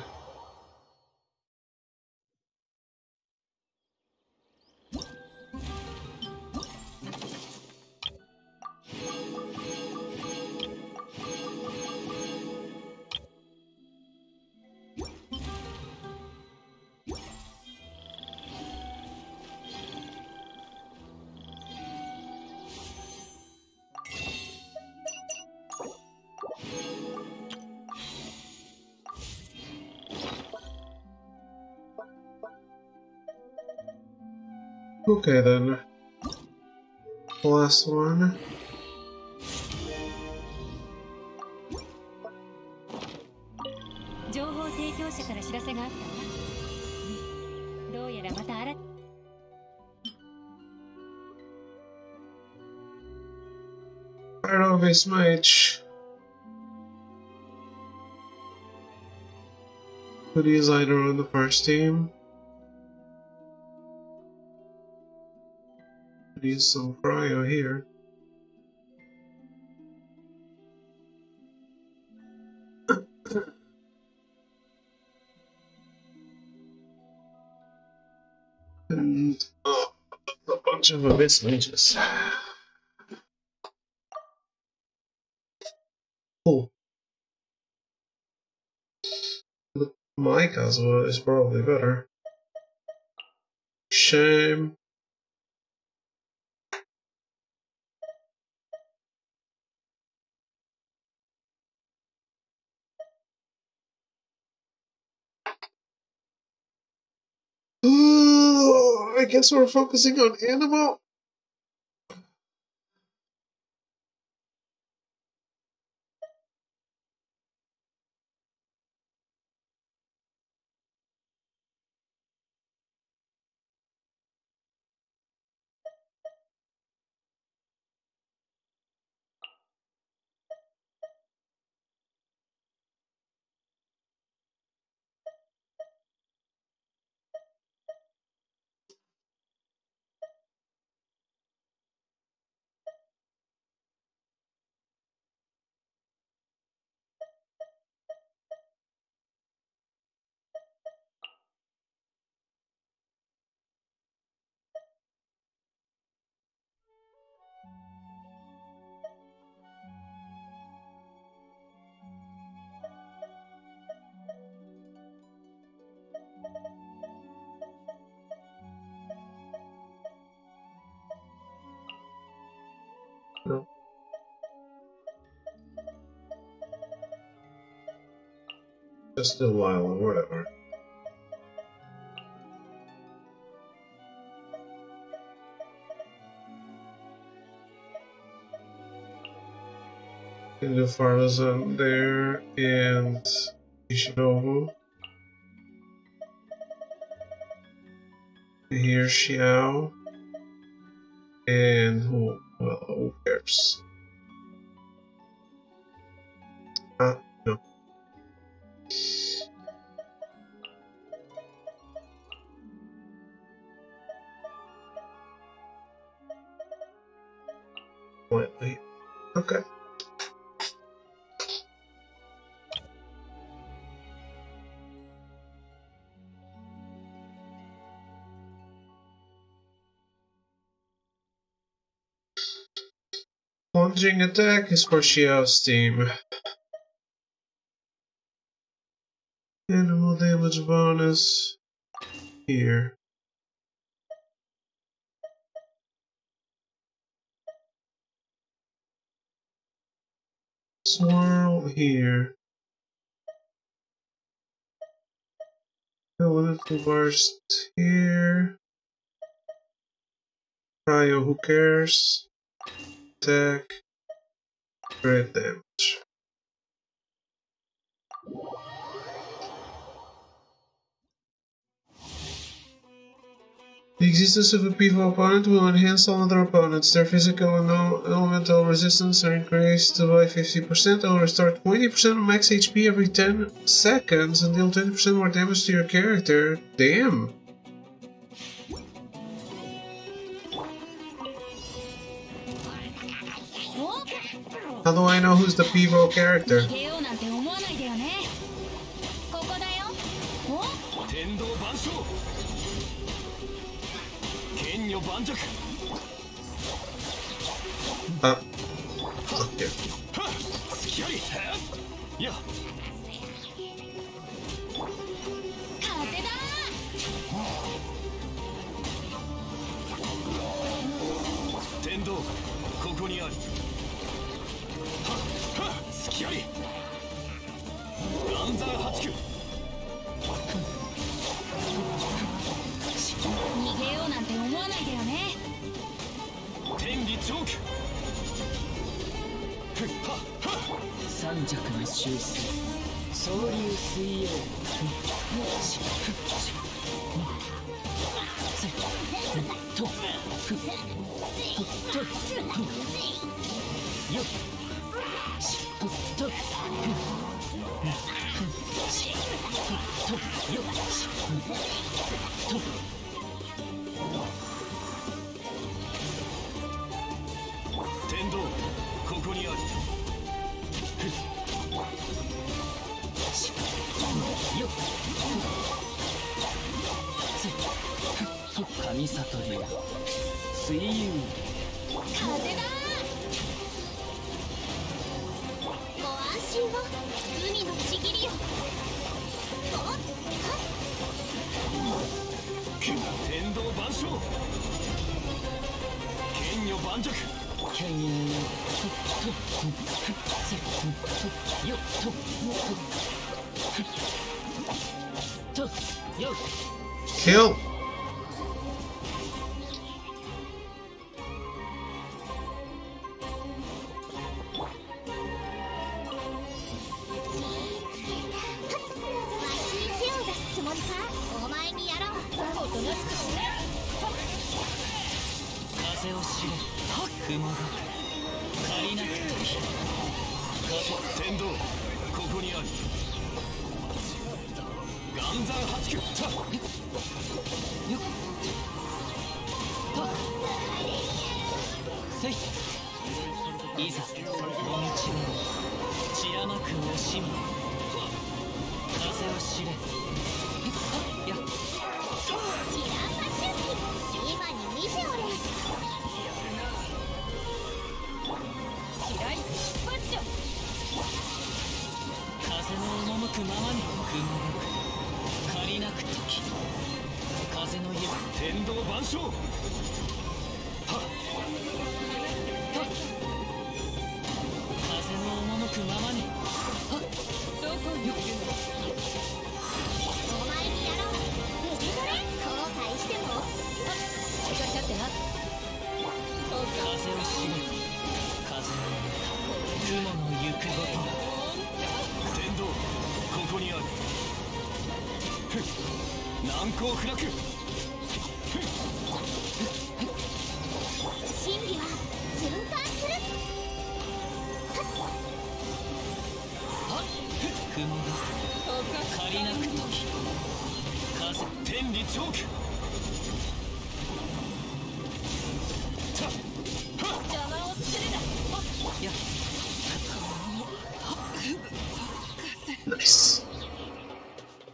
Okay then. Last one. I don't Iron Base Mage. Hoodie either on the first team. Need some cryo here. [COUGHS] and uh, a bunch of abyss mages. Oh. My Kazuha is probably better. Shame. I guess we're focusing on Animo. Just a while or whatever. In the Farlazon there and Ishinobu. Here Xiao and who well who cares? Attack is for Xiao's team. Animal damage bonus here. Swirl here. Elemental burst here. Cryo, who cares? Attack. Damage. The existence of a PvP opponent will enhance all other opponents. Their physical and elemental resistance are increased by 50%. It will restore 20% of max HP every 10 seconds and deal 20% more damage to your character. Damn! How do I know who's the Pivo character? Uh, okay. Tendo, ここにある。隙あり。ランザー八九。逃げようなんて思わないでよね。天理チョーク三の修正総流水泳ふっふっ。よっ。天道ここにあり神悟り水遊 Kill.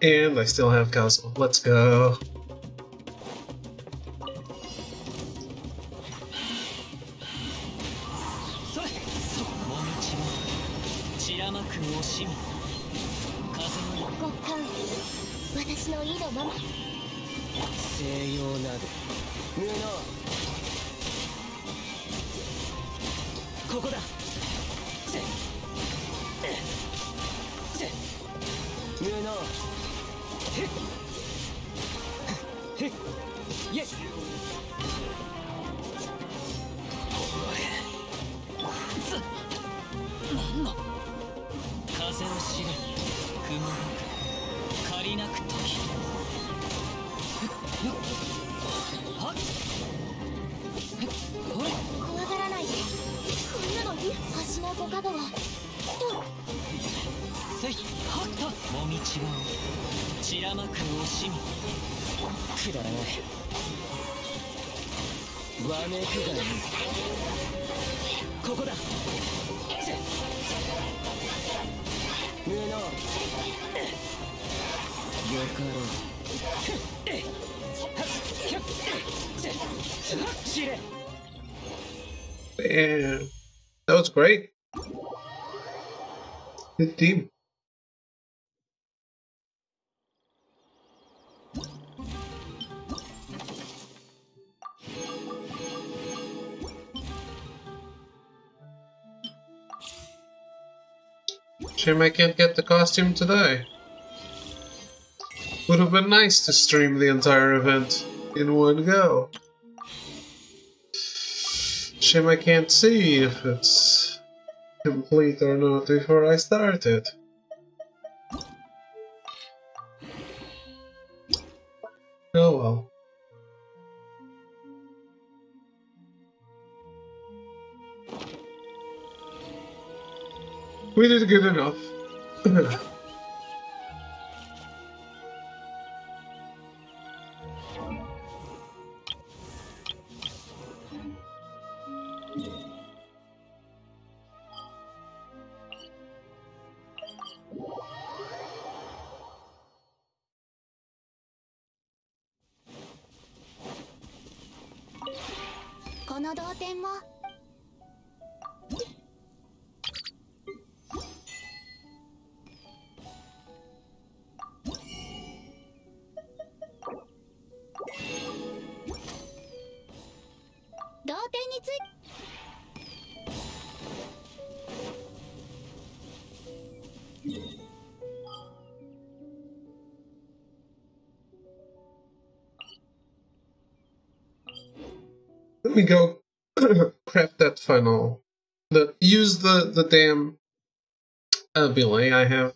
And I still have Castle. Let's go. しわを散らまく惜しみくだらないわめくがいいここだ無能よかろう知れ Man, that was great. Good team. Shame I can't get the costume today. Would have been nice to stream the entire event in one go. Shame I can't see if it's complete or not before I start it. Oh well. We did good enough. Me go [CLEARS THROAT] craft that funnel. The use the the damn uh, belay I have.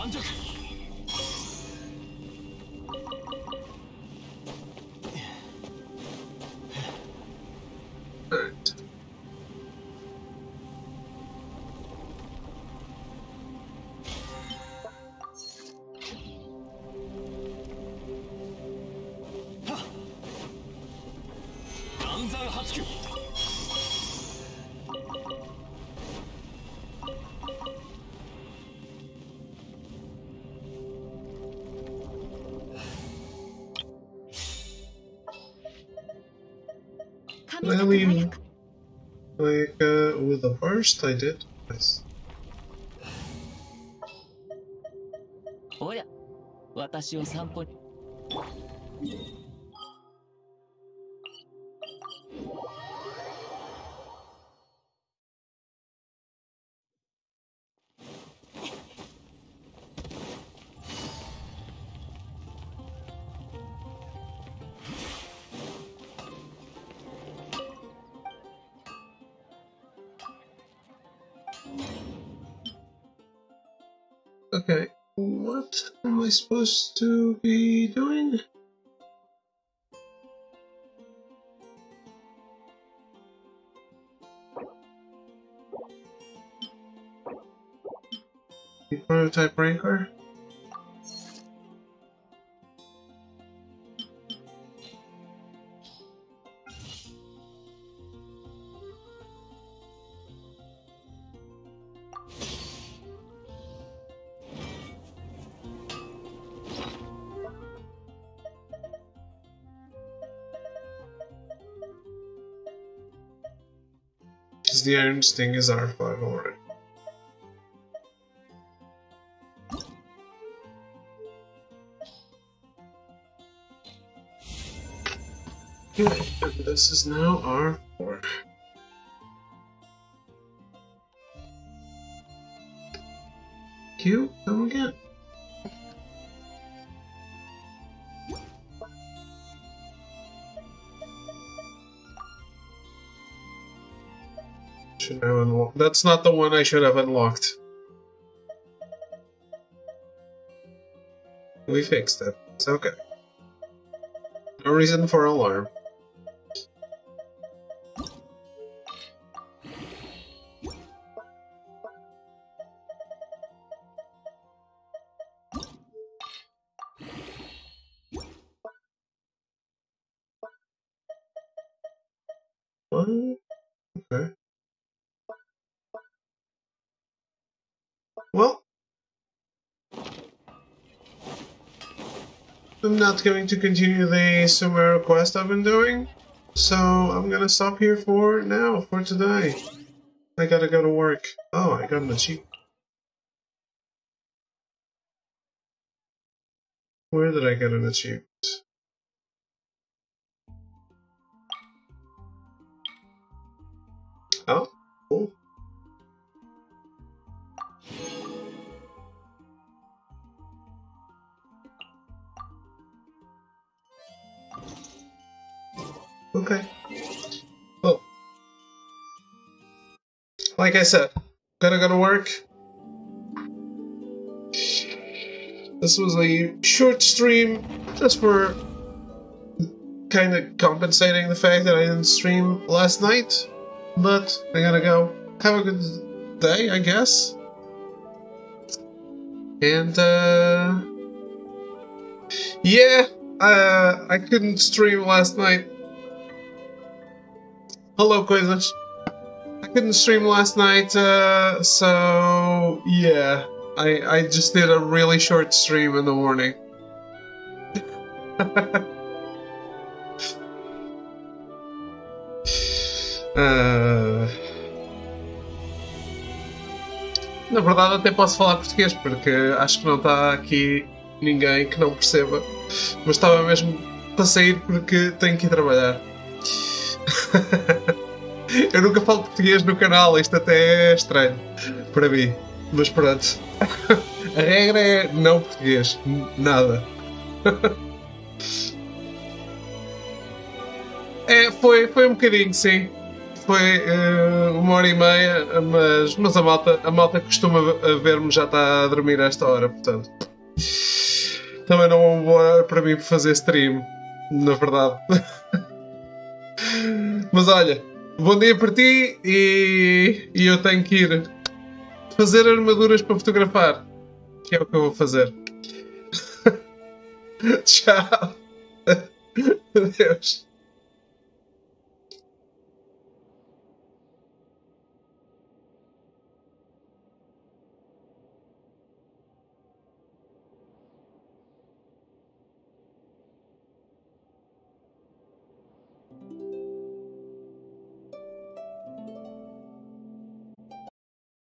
盤石 神 I 様の mean, 役 like uh, with the burst, I did. Nice. おや私を散歩に「 Supposed to be doing? The prototype breaker? the end, thing is aren't fun already. Anyway, this is now our That's not the one I should have unlocked. We fixed it. It's okay. No reason for alarm. Not going to continue the Sumeru quest I've been doing, so I'm gonna stop here for now, for today. I gotta go to work. Oh, I got an achievement. Where did I get an achievement? Okay. Well, like I said, gotta go to work. This was a short stream just for kind of compensating the fact that I didn't stream last night. But I gotta go. Have a good day, I guess. And, uh. Yeah, uh, I couldn't stream last night. Hello, Quizzes. I couldn't stream last night, uh, so yeah. I, I just did a really short stream in the morning. Ah. [LAUGHS] Na verdade, até posso falar português, porque acho que não está aqui ninguém que não perceba. Mas estava mesmo para sair porque tenho que ir trabalhar. [LAUGHS] [LAUGHS] Eu nunca falo português no canal, isto até é estranho para mim. Mas pronto. [LAUGHS] A regra é não português. Nada. [LAUGHS] É, foi, foi um bocadinho, sim. Foi eh, uma hora e meia, mas, mas a, malta, a malta costuma ver-me já está a dormir a esta hora, portanto. Também não é uma boa hora para mim fazer stream, na verdade. Mas olha, bom dia para ti e, e eu tenho que ir fazer armaduras para fotografar, que é o que eu vou fazer. [LAUGHS] Tchau. Adeus.